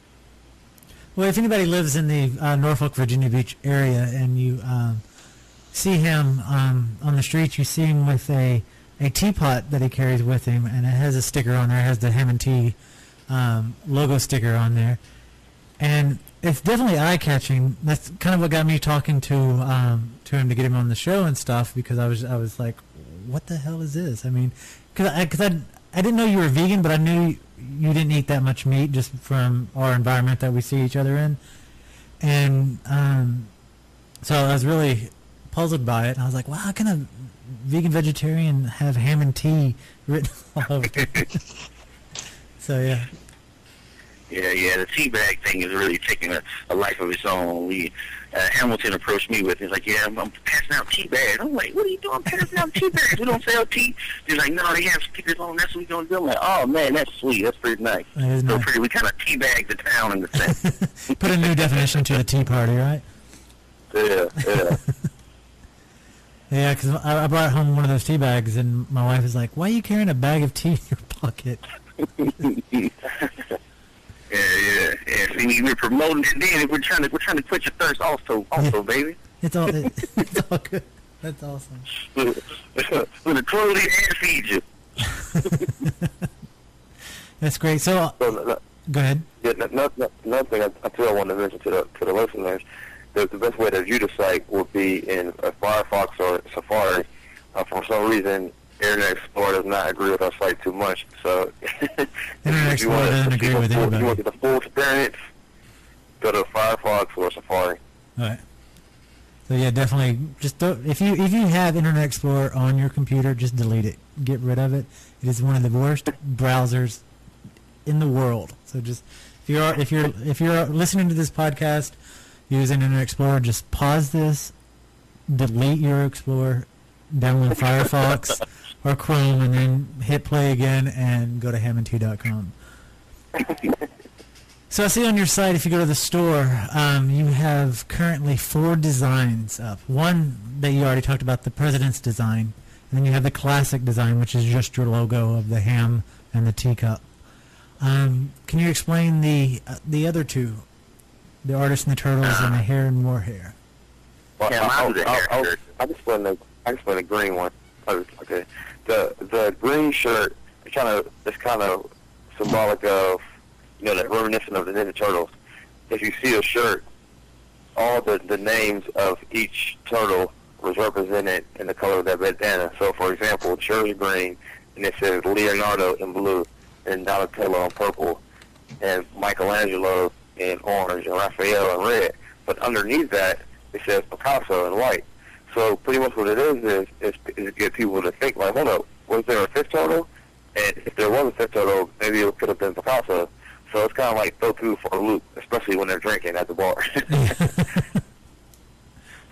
Well, if anybody lives in the uh, Norfolk, Virginia Beach area, and you um, see him um, on the street, you see him with a a teapot that he carries with him, and it has a sticker on there. It has the Ham and Tea um, logo sticker on there, and it's definitely eye catching. That's kind of what got me talking to um, to him to get him on the show and stuff because I was I was like, what the hell is this? I mean, because I, cause I I didn't know you were vegan, but I knew you didn't eat that much meat just from our environment that we see each other in, and um, so I was really puzzled by it. I was like, wow, how can a vegan, vegetarian, have ham and tea written all over. it. so yeah, Yeah, yeah, the teabag thing is really taking a, a life of its own. We uh, Hamilton approached me with, he's like, yeah, I'm, I'm passing out tea bags. I'm like, what are you doing I'm passing out tea bags? We don't sell tea. He's like, no, they have stickers on. That's what we're going to do. I'm like, oh, man, that's sweet. That's pretty nice. That so nice. pretty, we kind of teabag the town in the sense. put a new definition to the tea party, right? yeah, yeah. Yeah, because I, I brought home one of those tea bags, and my wife is like, "Why are you carrying a bag of tea in your pocket?" Yeah, yeah, yeah. See, we- we're promoting it. Then we're trying to we're trying to quit your thirst, also, also, baby. It's all it, it's all good. That's awesome. With the clothe you and feed you. That's great. So, So, no- go ahead. Yeah, no, no, no, another thing I, I feel I want to mention to the to the listeners, the, the best way to view the site would be in a Firefox or Safari. Uh, for some reason, Internet Explorer does not agree with our site too much. So, Internet if Explorer doesn't agree with full, if you want to get the full experience, go to Firefox or Safari. All right. So yeah, definitely. Just don't, if you if you have Internet Explorer on your computer, just delete it. Get rid of it. It is one of the worst browsers in the world. So just if you're if you're if you're listening to this podcast using Internet Explorer, just pause this, delete your Explorer, download Firefox or Chrome, and then hit play again and go to hamandtea.com. So I see on your site, if you go to the store, um, you have currently four designs up. One that you already talked about, the president's design, and then you have the classic design, which is just your logo of the ham and the teacup. Um, can you explain the uh, the other two, the artist and the turtles and the hair and more hair? Well, Yeah, I'll, mine's a I'll, hair I'll. I'll just explain the I explain the green one. Oh, Okay, the the green shirt is kind of it's kind of symbolic of you know that reminiscent of the Ninja Turtles. If you see a shirt, all the the names of each turtle was represented in the color of that bandana. So, for example, Cherry green, and it says Leonardo in blue, and Donatello in purple, and Michelangelo in orange, and Raphael in red. But underneath that, it says Picasso in white. So pretty much what it is is is, is to get people to think like, hold up, was there a fifth turtle? And if there was a fifth turtle, maybe it could have been Picasso. So it's kind of like throw people for a loop, especially when they're drinking at the bar.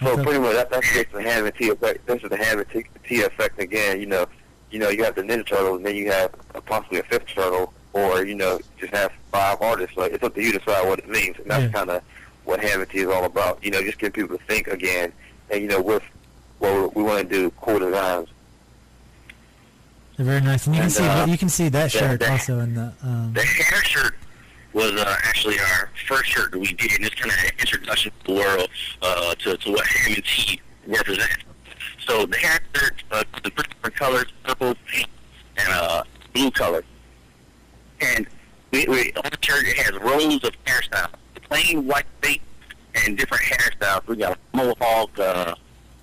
so pretty much that, that's just the ham and tea effect. This is the ham and tea, tea effect again. You know, you know, you have the Ninja Turtles, and then you have uh, possibly a fifth turtle, or you know, just have five artists. Like it's up to you to decide what it means, and that's Yeah. kind of what ham and is all about. You know, just getting people to think again, and you know, with what we want to do, cool designs. They're very nice, and you can see uh, you can see that shirt that- also in the. Um, The hair shirt was uh, actually our first shirt that we did, and it's kind of an introduction to the world uh, to, to what ham and tea represent. So the hair shirt, uh, the different colors, purple, pink, and uh, blue color. And we, we, the shirt, has rows of hairstyles, plain white face and different hairstyles. We got a mohawk, uh,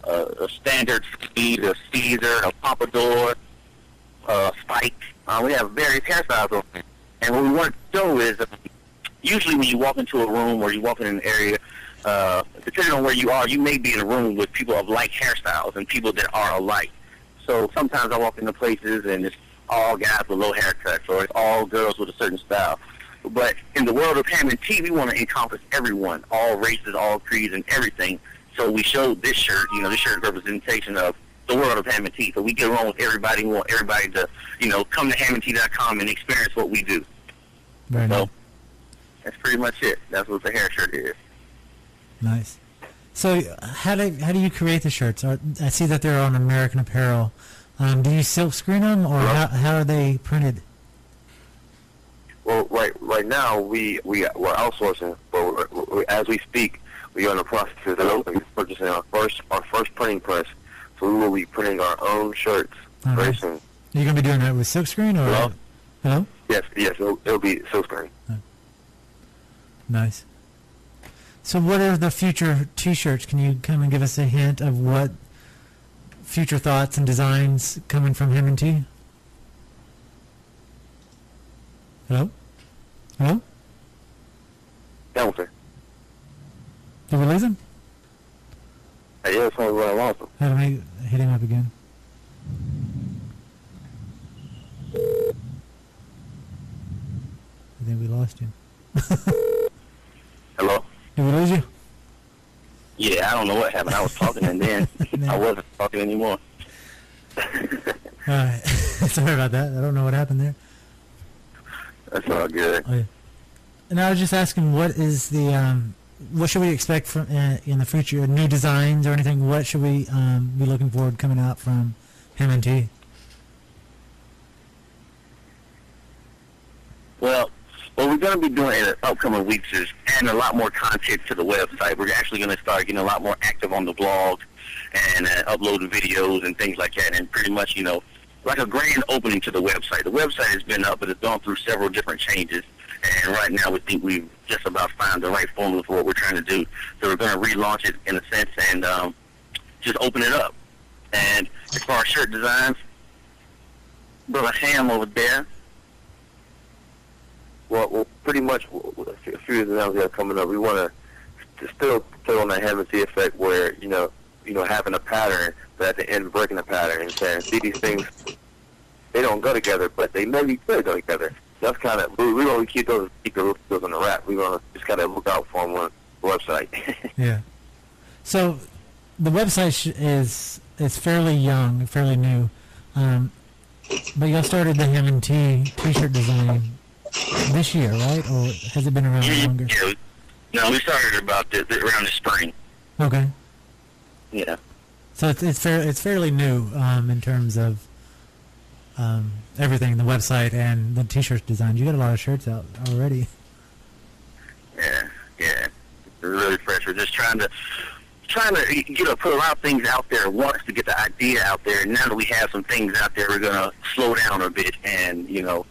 uh, a standard speed, a Caesar, a pompadour, uh, spike. Uh, we have various hairstyles on there. And what we want to show is, uh, usually when you walk into a room or you walk in an area, uh, depending on where you are, you may be in a room with people of like hairstyles and people that are alike. So sometimes I walk into places and it's all guys with low haircuts or it's all girls with a certain style. But in the world of ham and tea, we want to encompass everyone, all races, all creeds, and everything. So we showed this shirt, you know, this shirt is representation of the world of ham and tea. So we get along with everybody. We want everybody to, you know, come to hamandtea.com and experience what we do. very nice. That's pretty much it. That's what the hair shirt is. Nice. So uh, how do how do you create the shirts? I see that they're on American Apparel. Um, do you silk screen them, or how, how are they printed? Well, right right now we we we're outsourcing, but we're, we as we speak, we are in the process of purchasing our first our first printing press. So we will be printing our own shirts very soon. Are you gonna be doing that with silk screen or? Hello? Hello? Yes, yes, it'll, it'll be silk screen. Nice. So what are the future T-shirts? Can you come and give us a hint of what future thoughts and designs coming from him and T? Hello? Hello? No. Did we lose him? I guess that's I lost him. How do we hit him up again? I think we lost him. Hello? Did we lose you? Yeah, I don't know what happened. I was talking and then I wasn't talking anymore. All right. Sorry about that. I don't know what happened there. That's all good. Oh, yeah. And I was just asking, what is the um, what should we expect from uh, in the future? New designs or anything? What should we um, be looking forward coming out from him and T? Well, what we're going to be doing in the upcoming weeks is adding a lot more content to the website. We're actually going to start getting a lot more active on the blog and uh, uploading videos and things like that. And pretty much, you know, like a grand opening to the website. The website has been up, but it's gone through several different changes. And right now, we think we've just about found the right formula for what we're trying to do. So we're going to relaunch it in a sense and um, just open it up. And as far as shirt designs, Brother Ham over there, Well, well pretty much a few- of the designs we have coming up, we want to still play on that Hamilton effect where, you know, you know, having a pattern, but at the end breaking the pattern and saying, see, these things, they don't go together, but they maybe could go together. That's kind of, we, we want to keep those secret those on the wrap. We want to just kind of look out for them on the website. Yeah. So the website sh- is is fairly young, fairly new, um, but y'all started the Ham and Tea T-shirt design this year, right? Or has it been around longer? yeah, no, we started about the, the, around the spring. Okay. Yeah. So it's it's fair it's fairly new um, in terms of um, everything, the website and the T-shirt design. You got a lot of shirts out already. Yeah, yeah. It's really fresh. We're just trying to trying to you know put a lot of things out there once to get the idea out there. And now that we have some things out there, we're gonna slow down a bit and you know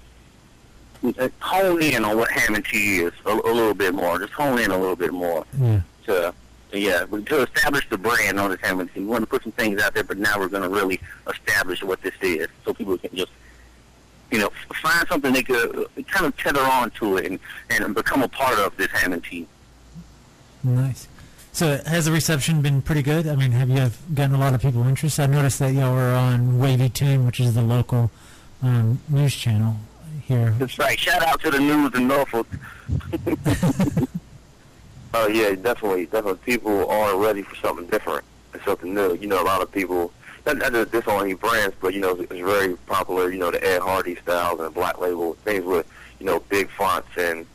hone in on what Ham and Tea is a, a little bit more. Just hone in a little bit more. Yeah. To yeah, to establish the brand on this Ham and Tea. We want to put some things out there, but now we're gonna really establish what this is, so people can just you know find something they could uh, kind of tether on to it and and become a part of this Ham and Tea. Nice. So has the reception been pretty good? I mean, have you have gotten a lot of people interested? I noticed that y'all were on WAVY 10, which is the local um, news channel here. That's right. Shout out to the news in Norfolk. Oh yeah, definitely, definitely. People are ready for something different and something new. You know, a lot of people. Not, not just this on any brands, but you know, it's very popular. You know, the Ed Hardy styles and Black Label things with you know big fonts and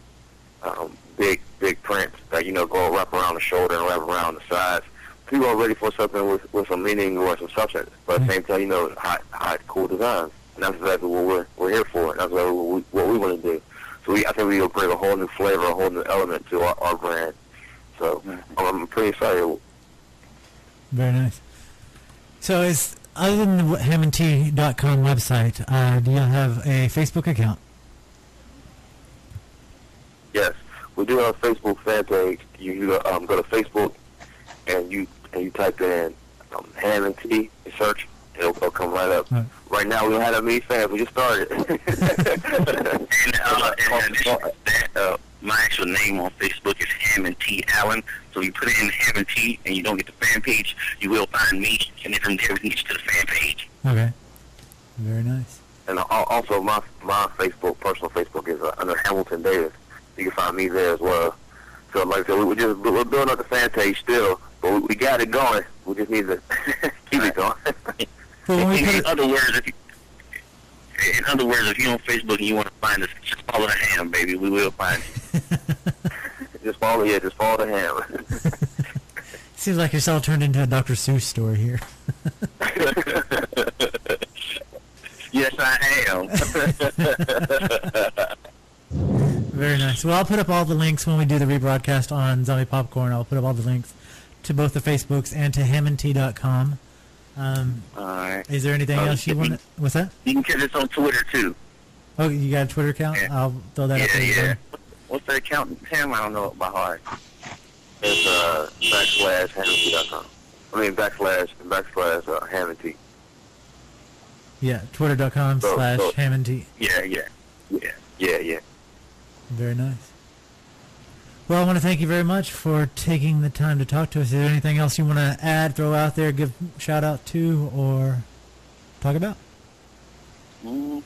um, big big prints that you know go wrap around the shoulder and wrap around the sides. People are ready for something with with some meaning or some substance, but at the same time, you know, hot hot cool designs. And that's exactly what we're we're here for. That's what we what we want to do. So we, I think we'll bring a whole new flavor, a whole new element to our, our brand. So I'm pretty excited. Very nice. So is other than the hamandtea.com website, uh, do you have a Facebook account? Yes, we do have a Facebook fan page. You, you um, go to Facebook and you and you type in um, Ham and Tea, you search, it'll, it'll come right up. Right. Right now, we don't have that many fans. We just started. And, uh, and this, that, uh, my actual name on Facebook is Hammond T. Allen. So you put in Hammond T. and you don't get the fan page, you will find me. And then from there, we can get you to the fan page. Okay. Very nice. and al- also, my my Facebook, personal Facebook, is uh, under Hamilton Davis. You can find me there as well. So, like I said, we, we just we're building up the fan page still, but we, we got it going. We just need to keep it going. In, in other words, if you, in other words, if you're on Facebook and you want to find us, just follow the ham, baby. We will find you. just follow, yeah, just follow the ham. Seems like it's all turned into a Dr. Seuss story here. yes, I am. Very nice. Well, I'll put up all the links when we do the rebroadcast on Zombie Popcorn. I'll put up all the links to both the Facebooks and to hamandtea.com. Um, All right. is there anything Uh, else you want? to What's that? You can catch us on Twitter too. Oh, you got a Twitter account? I'll throw that up Yeah, there. yeah. What's the account? Ham, I don't know it by heart. It's uh, backslash hamandtea.com. I mean, backslash, backslash uh, hamandtea. Yeah, twitter.com So- slash so-. Yeah, yeah, yeah. Yeah, yeah. Very nice. Well, I want to thank you very much for taking the time to talk to us. Is there anything else you want to add, throw out there, give shout out to, or talk about? Mm.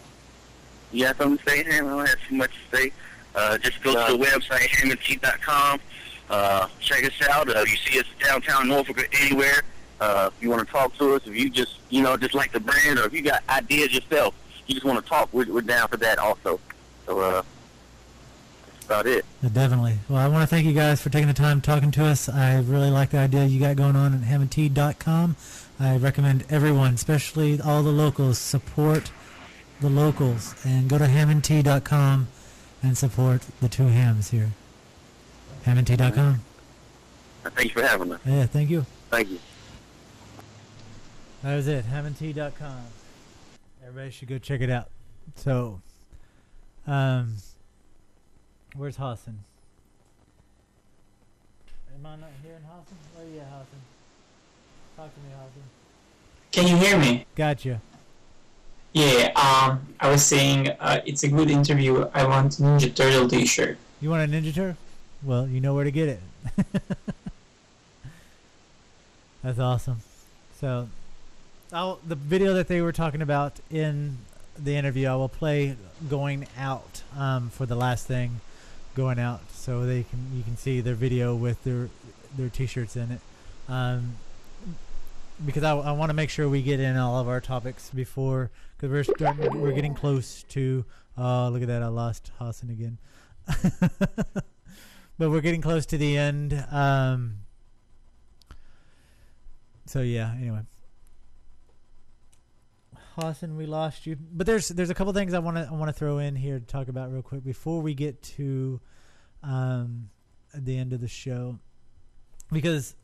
You have something to say, Ham? I don't have too much to say. uh, just go to the website hamandtea.com. Uh, check us out. Uh, if you see us downtown Norfolk or anywhere, uh, if you want to talk to us, if you just you know just like the brand, or if you got ideas yourself, you just want to talk, we're, we're down for that also. So uh, that's about it. Yeah, definitely. Well, I want to thank you guys for taking the time talking to us. I really like the idea you got going on at hamandtea.com. I recommend everyone, especially all the locals, support the locals and go to hamandtea.com and support the two hams here. hamandtea.com. Thanks for having us. Yeah, thank you. Thank you. That was it. hamandtea.com. Everybody should go check it out. So, um, where's Hasan? Am I not hearing Hasan? Oh yeah, Hasan. Talk to me, Hasan. Can you hear me? Gotcha. Yeah, um, I was saying uh, it's a good interview. I want a Ninja Turtle T-shirt. You want a Ninja Turtle? Well, you know where to get it. That's awesome. So, I'll, the video that they were talking about in the interview, I will play going out um, for the last thing, going out, so they can you can see their video with their their T-shirts in it. Um, because I, I want to make sure we get in all of our topics before because we're starting we're getting close to. Oh, look at that! I lost Hasan again. but we're getting close to the end. Um, so yeah. Anyway, Hasan, we lost you. But there's there's a couple things I want to I want to throw in here to talk about real quick before we get to um, the end of the show, because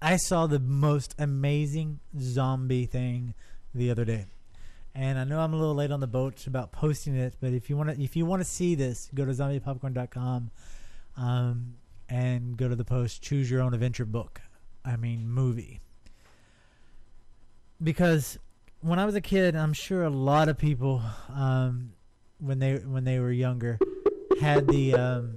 I saw the most amazing zombie thing the other day. And I know I'm a little late on the boat about posting it, but if you want to if you want to see this, go to zombiepopcorn.com um, and go to the post choose your own adventure book. I mean movie. Because when I was a kid, I'm sure a lot of people um, when they when they were younger had the um,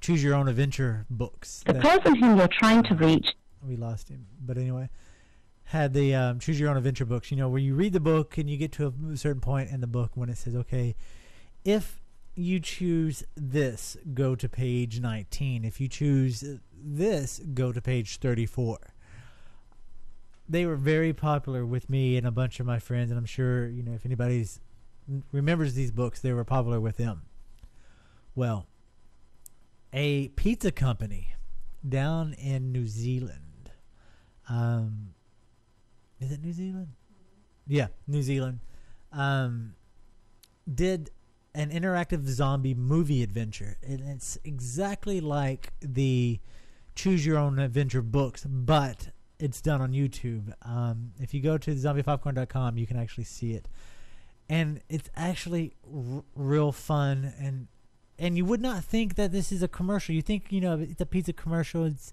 choose your own adventure books. The that- person whom you're trying to reach we lost him. But anyway, had the um, choose your own adventure books. You know, where you read the book and you get to a certain point in the book when it says, okay, if you choose this, go to page 19. If you choose this, go to page 34. They were very popular with me and a bunch of my friends, and I'm sure you know if anybody's remembers these books, they were popular with them. Well, a pizza company down in New Zealand. Um, is it New Zealand? Yeah, New Zealand. Um, did an interactive zombie movie adventure, and it's exactly like the Choose Your Own Adventure books, but it's done on YouTube. Um, if you go to zombiepopcorn.com, you can actually see it, and it's actually r- real fun and and you would not think that this is a commercial. You think you know it's a pizza commercial. It's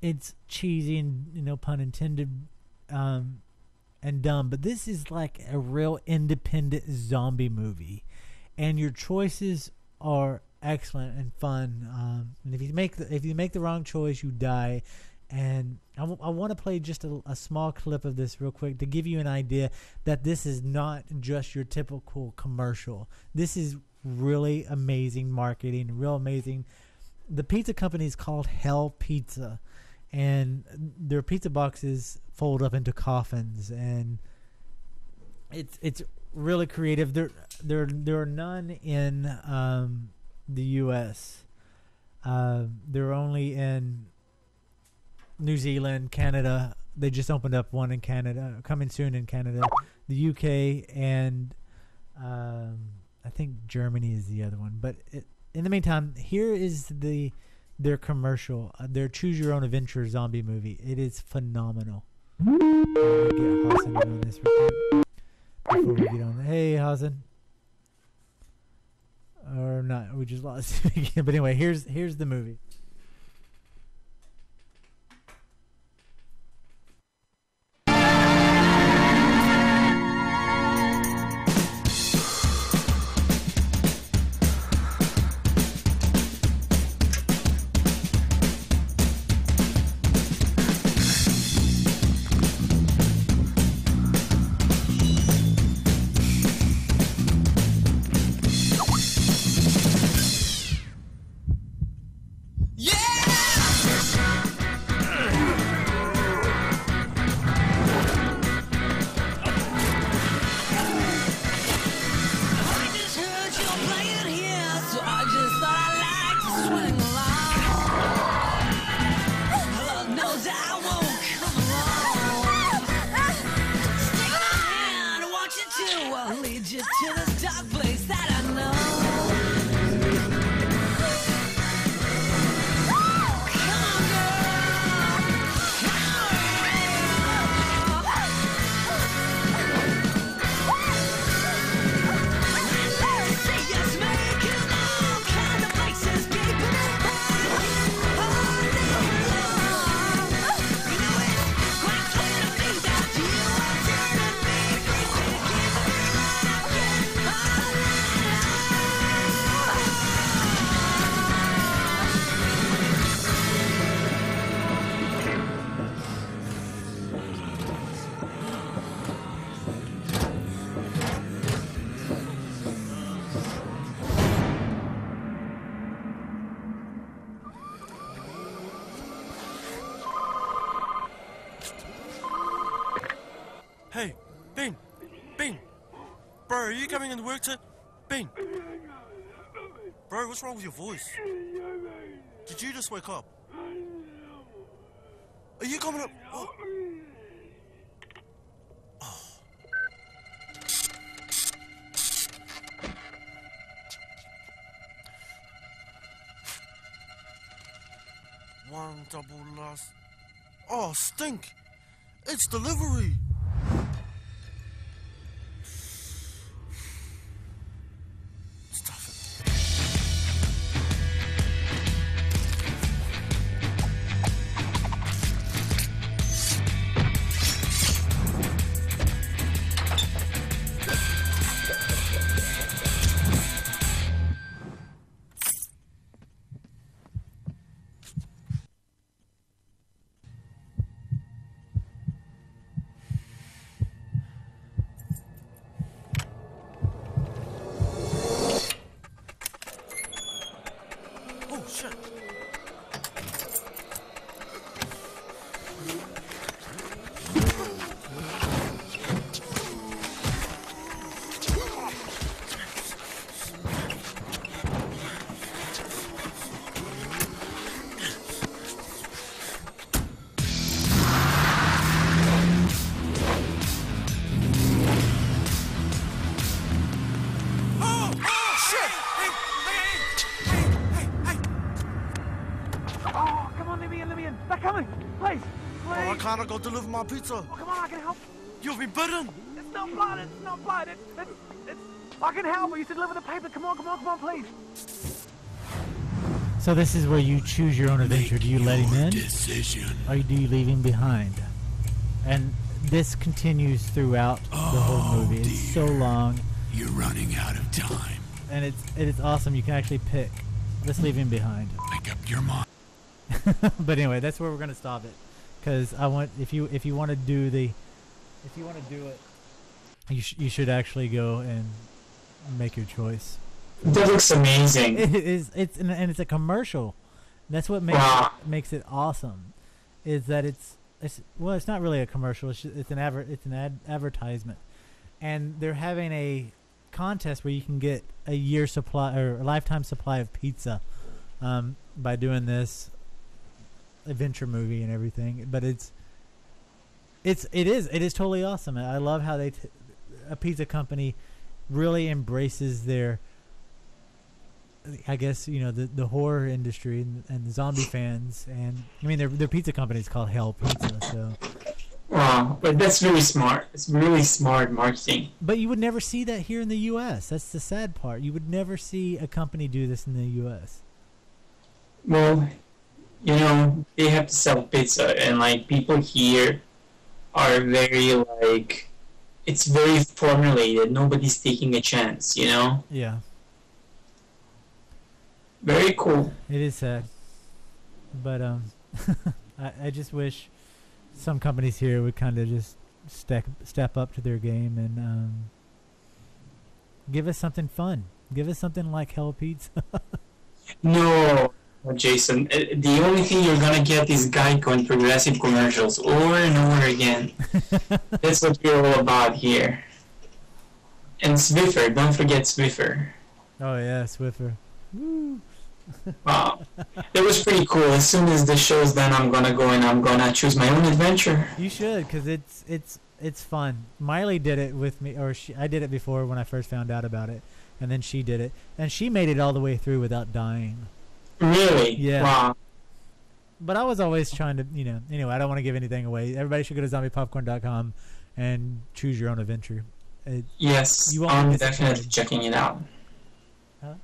it's cheesy and you know pun intended, um, and dumb. But this is like a real independent zombie movie, and your choices are excellent and fun. Um, and if you make the if you make the wrong choice, you die. And I, w- I want to play just a, a small clip of this real quick to give you an idea that this is not just your typical commercial. This is really amazing marketing, real amazing. The pizza company is called Hell Pizza, and their pizza boxes fold up into coffins, and it's it's really creative. There there there are none in um, the U.S. Uh, they're only in New Zealand, Canada. They just opened up one in Canada, coming soon in Canada, the UK, and um, I think Germany is the other one. But it, in the meantime, here is the their commercial, uh, their Choose Your Own Adventure zombie movie. It is phenomenal. Get Hasan on this before we get on. Hey, Hasan. Or not? We just lost. But anyway, here's here's the movie. Coming into work to? Ben, bro, what's wrong with your voice? Did you just wake up? Are you coming up? Oh. One double last. Oh, stink! It's delivery! My pizza. Oh, come on, I can help. You've been bitten. It's not blood, it's not blood. It's, it's, it's, I can help. You should deliver the paper. Come on, come on, come on, please. So this is where you choose your own adventure. Do you let him in, decision. or do you leave him behind? And this continues throughout the whole oh, movie. It's so long, You're running out of time. and it's it is awesome. You can actually pick. Let's leave him behind. Make up your mind. but anyway, that's where we're gonna stop it, because I want if you if you want to do the if you want to do it, you sh- you should actually go and make your choice. That looks amazing. It is it's and and it's a commercial. That's what makes Wow. it, makes it awesome. Is that it's it's well, it's not really a commercial. It's, just, it's an adver- it's an ad- advertisement, and they're having a contest where you can get a year supply or a lifetime supply of pizza um, by doing this adventure movie and everything. But it's it's it is it is totally awesome. I love how they t- a pizza company really embraces their I guess you know the the horror industry and, and the zombie fans, and I mean their their pizza company is called Hell Pizza. So, Wow, but that's really smart. It's really smart marketing. but you would never see that here in the U.S. That's the sad part. You would never see a company do this in the U.S. Well, you know, they have to sell pizza, and like people here are very like, it's very formulated. Nobody's taking a chance, you know. Yeah, Very cool. it is sad, but um, I I just wish some companies here would kind of just step step up to their game and um, give us something fun. Give us something like Hell Pizza. No, Jason. uh, The only thing you're gonna get is Geico and Progressive commercials over and over again. That's what we're all about here. And Swiffer, don't forget Swiffer. oh yeah, Swiffer. Woo. Wow, that was pretty cool. As soon as the show's done, I'm gonna go and I'm gonna choose my own adventure. You should, cause it's it's it's fun. Miley did it with me, or she, I did it before when I first found out about it, and then she did it, and she made it all the way through without dying. Really? Yeah. Wow. But I was always trying to, you know. Anyway, I don't want to give anything away. Everybody should go to zombiepopcorn.com and choose your own adventure. It, Yes, You I'm definitely checking it out. Huh?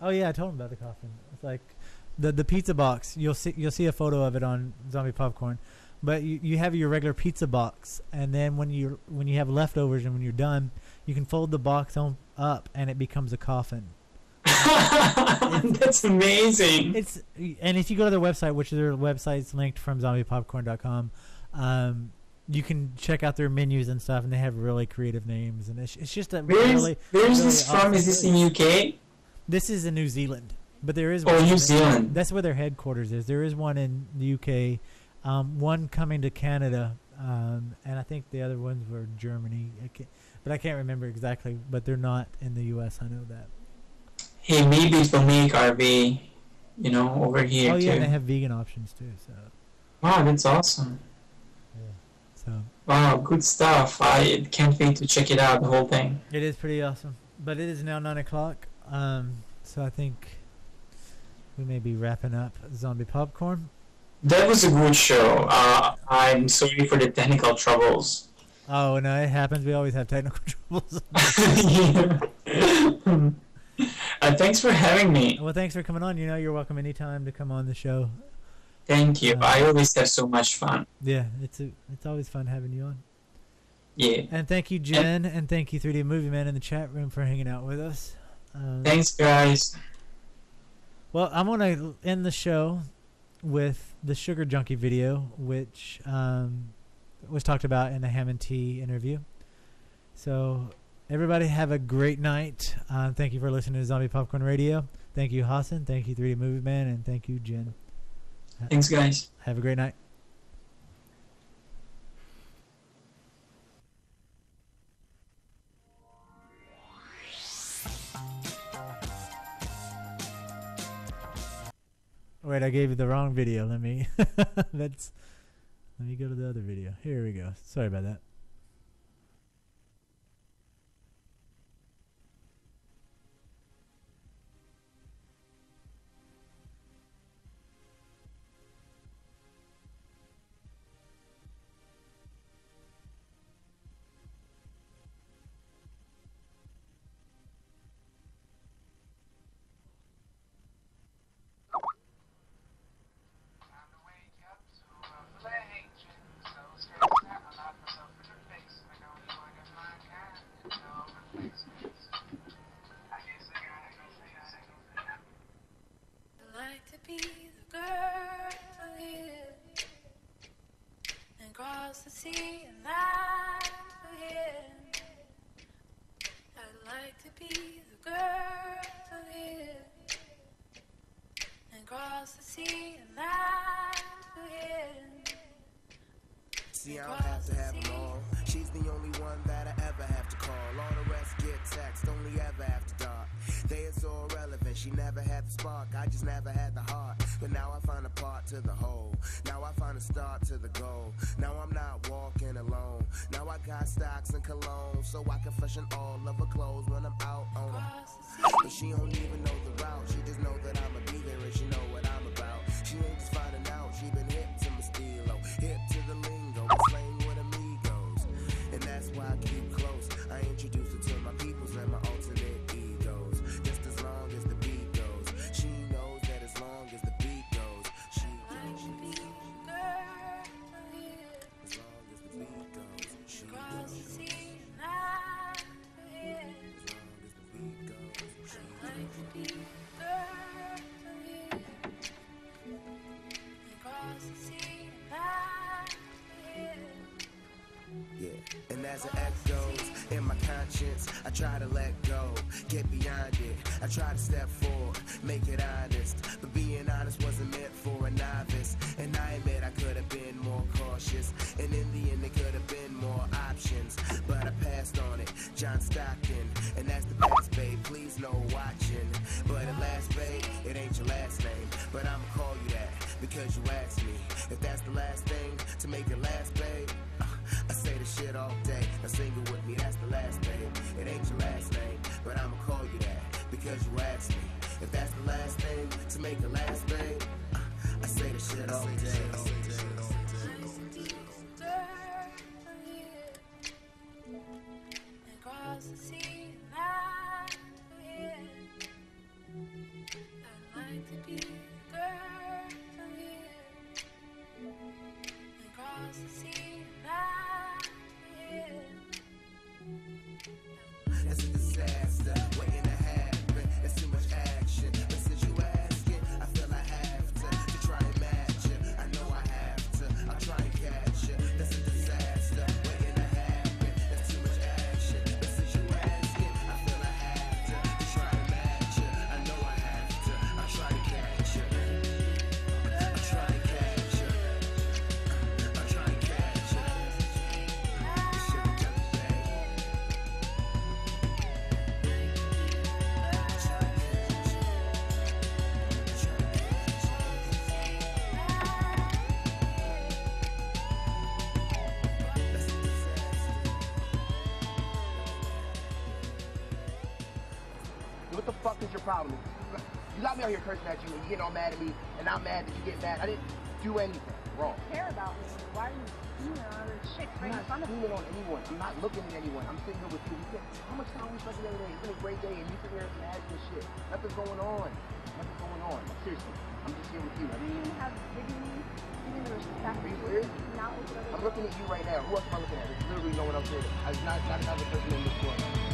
Oh yeah, I told him about the coffin. It's like the the pizza box. You'll see you'll see a photo of it on Zombie Popcorn. But you, you have your regular pizza box, and then when you when you have leftovers and when you're done, you can fold the box on up, and it becomes a coffin. That's amazing. It's and if you go to their website, which is their website's linked from zombiepopcorn.com, um, you can check out their menus and stuff, and they have really creative names, and it's, it's just a Where is, really. where is really this from? Is this in UK? This is in New Zealand, but there is Oh, one New Zealand. That's where their headquarters is. There is one in the UK, um, one coming to Canada, um, and I think the other ones were Germany. I can't, but I can't remember exactly. But they're not in the US. I know that. Hey, maybe will make RV, you know, over here oh yeah, too. and they have vegan options too. So Wow, that's awesome. Yeah. so Wow, good stuff. I can't wait to check it out, the whole thing. it is pretty awesome. But it is now nine o'clock. Um, so I think we may be wrapping up Zombie Popcorn. That was a good show. Uh, I'm sorry for the technical troubles. Oh no, it happens. We always have technical troubles. Uh, thanks for having me. Well, thanks for coming on. You know, you're welcome anytime to come on the show. Thank you. Uh, I always have so much fun. Yeah, it's a, it's always fun having you on. Yeah. And thank you, Jen, and thank you, 3D Movie Man, in the chat room for hanging out with us. Um, Thanks, guys. Well, I'm gonna end the show with the Sugar Junkie video, which um, was talked about in the Ham and Tea interview. So, everybody have a great night. Uh, thank you for listening to Zombie Popcorn Radio. Thank you, Hasan. Thank you, 3D Movie Man, and thank you, Jen. Thanks, guys. Have a great night. Wait, I gave you the wrong video. Let me. That's. Let me go to the other video. Here we go. Sorry about that. Had the spark, I just never had the heart. But now I find a part to the whole. Now I find a start to the goal. Now I'm not walking alone. Now I got stocks and cologne, so I can freshen all of her clothes when I'm out on them. But she don't even know the route. She just know that I'ma be there and she know what I'm about. She ain't just finding out. She been hip to my stilo, hip to the lingo, slang with amigos. And that's why I keep as it echoes in my conscience, I try to let go, get beyond it. I try to step forward, make it honest. But being honest wasn't meant for a novice. And I admit I could have been more cautious. And in the end, there could have been more options. But I passed on it, John Stockton. And that's the past, babe. Please no watching. But at last, babe, it ain't your last name. But I'ma call you that because you asked me. If that's the last thing to make it last, babe. uh, I say the shit all day. Now sing it with me, that's the last name. It ain't your last name, but I'ma call you that because you asked me. If that's the last thing to make a last uh, I say the shit all day. Across the sea, land mad that you get mad. I didn't do anything wrong. care about me. Why are you doing all this shit I'm right in not front of me? scheming on anyone. I'm not looking at anyone. I'm sitting here with you. We get, how much time we spent together today? It's been a great day, and you sitting here mad and shit. Nothing's going on. Nothing's going on. Seriously, I'm just here with you. Do you even have dignity? Do you even respect Are you serious? Not at I'm looking at you right now. Who else am I looking at? There's literally no one else here. There's not, not another person in this room.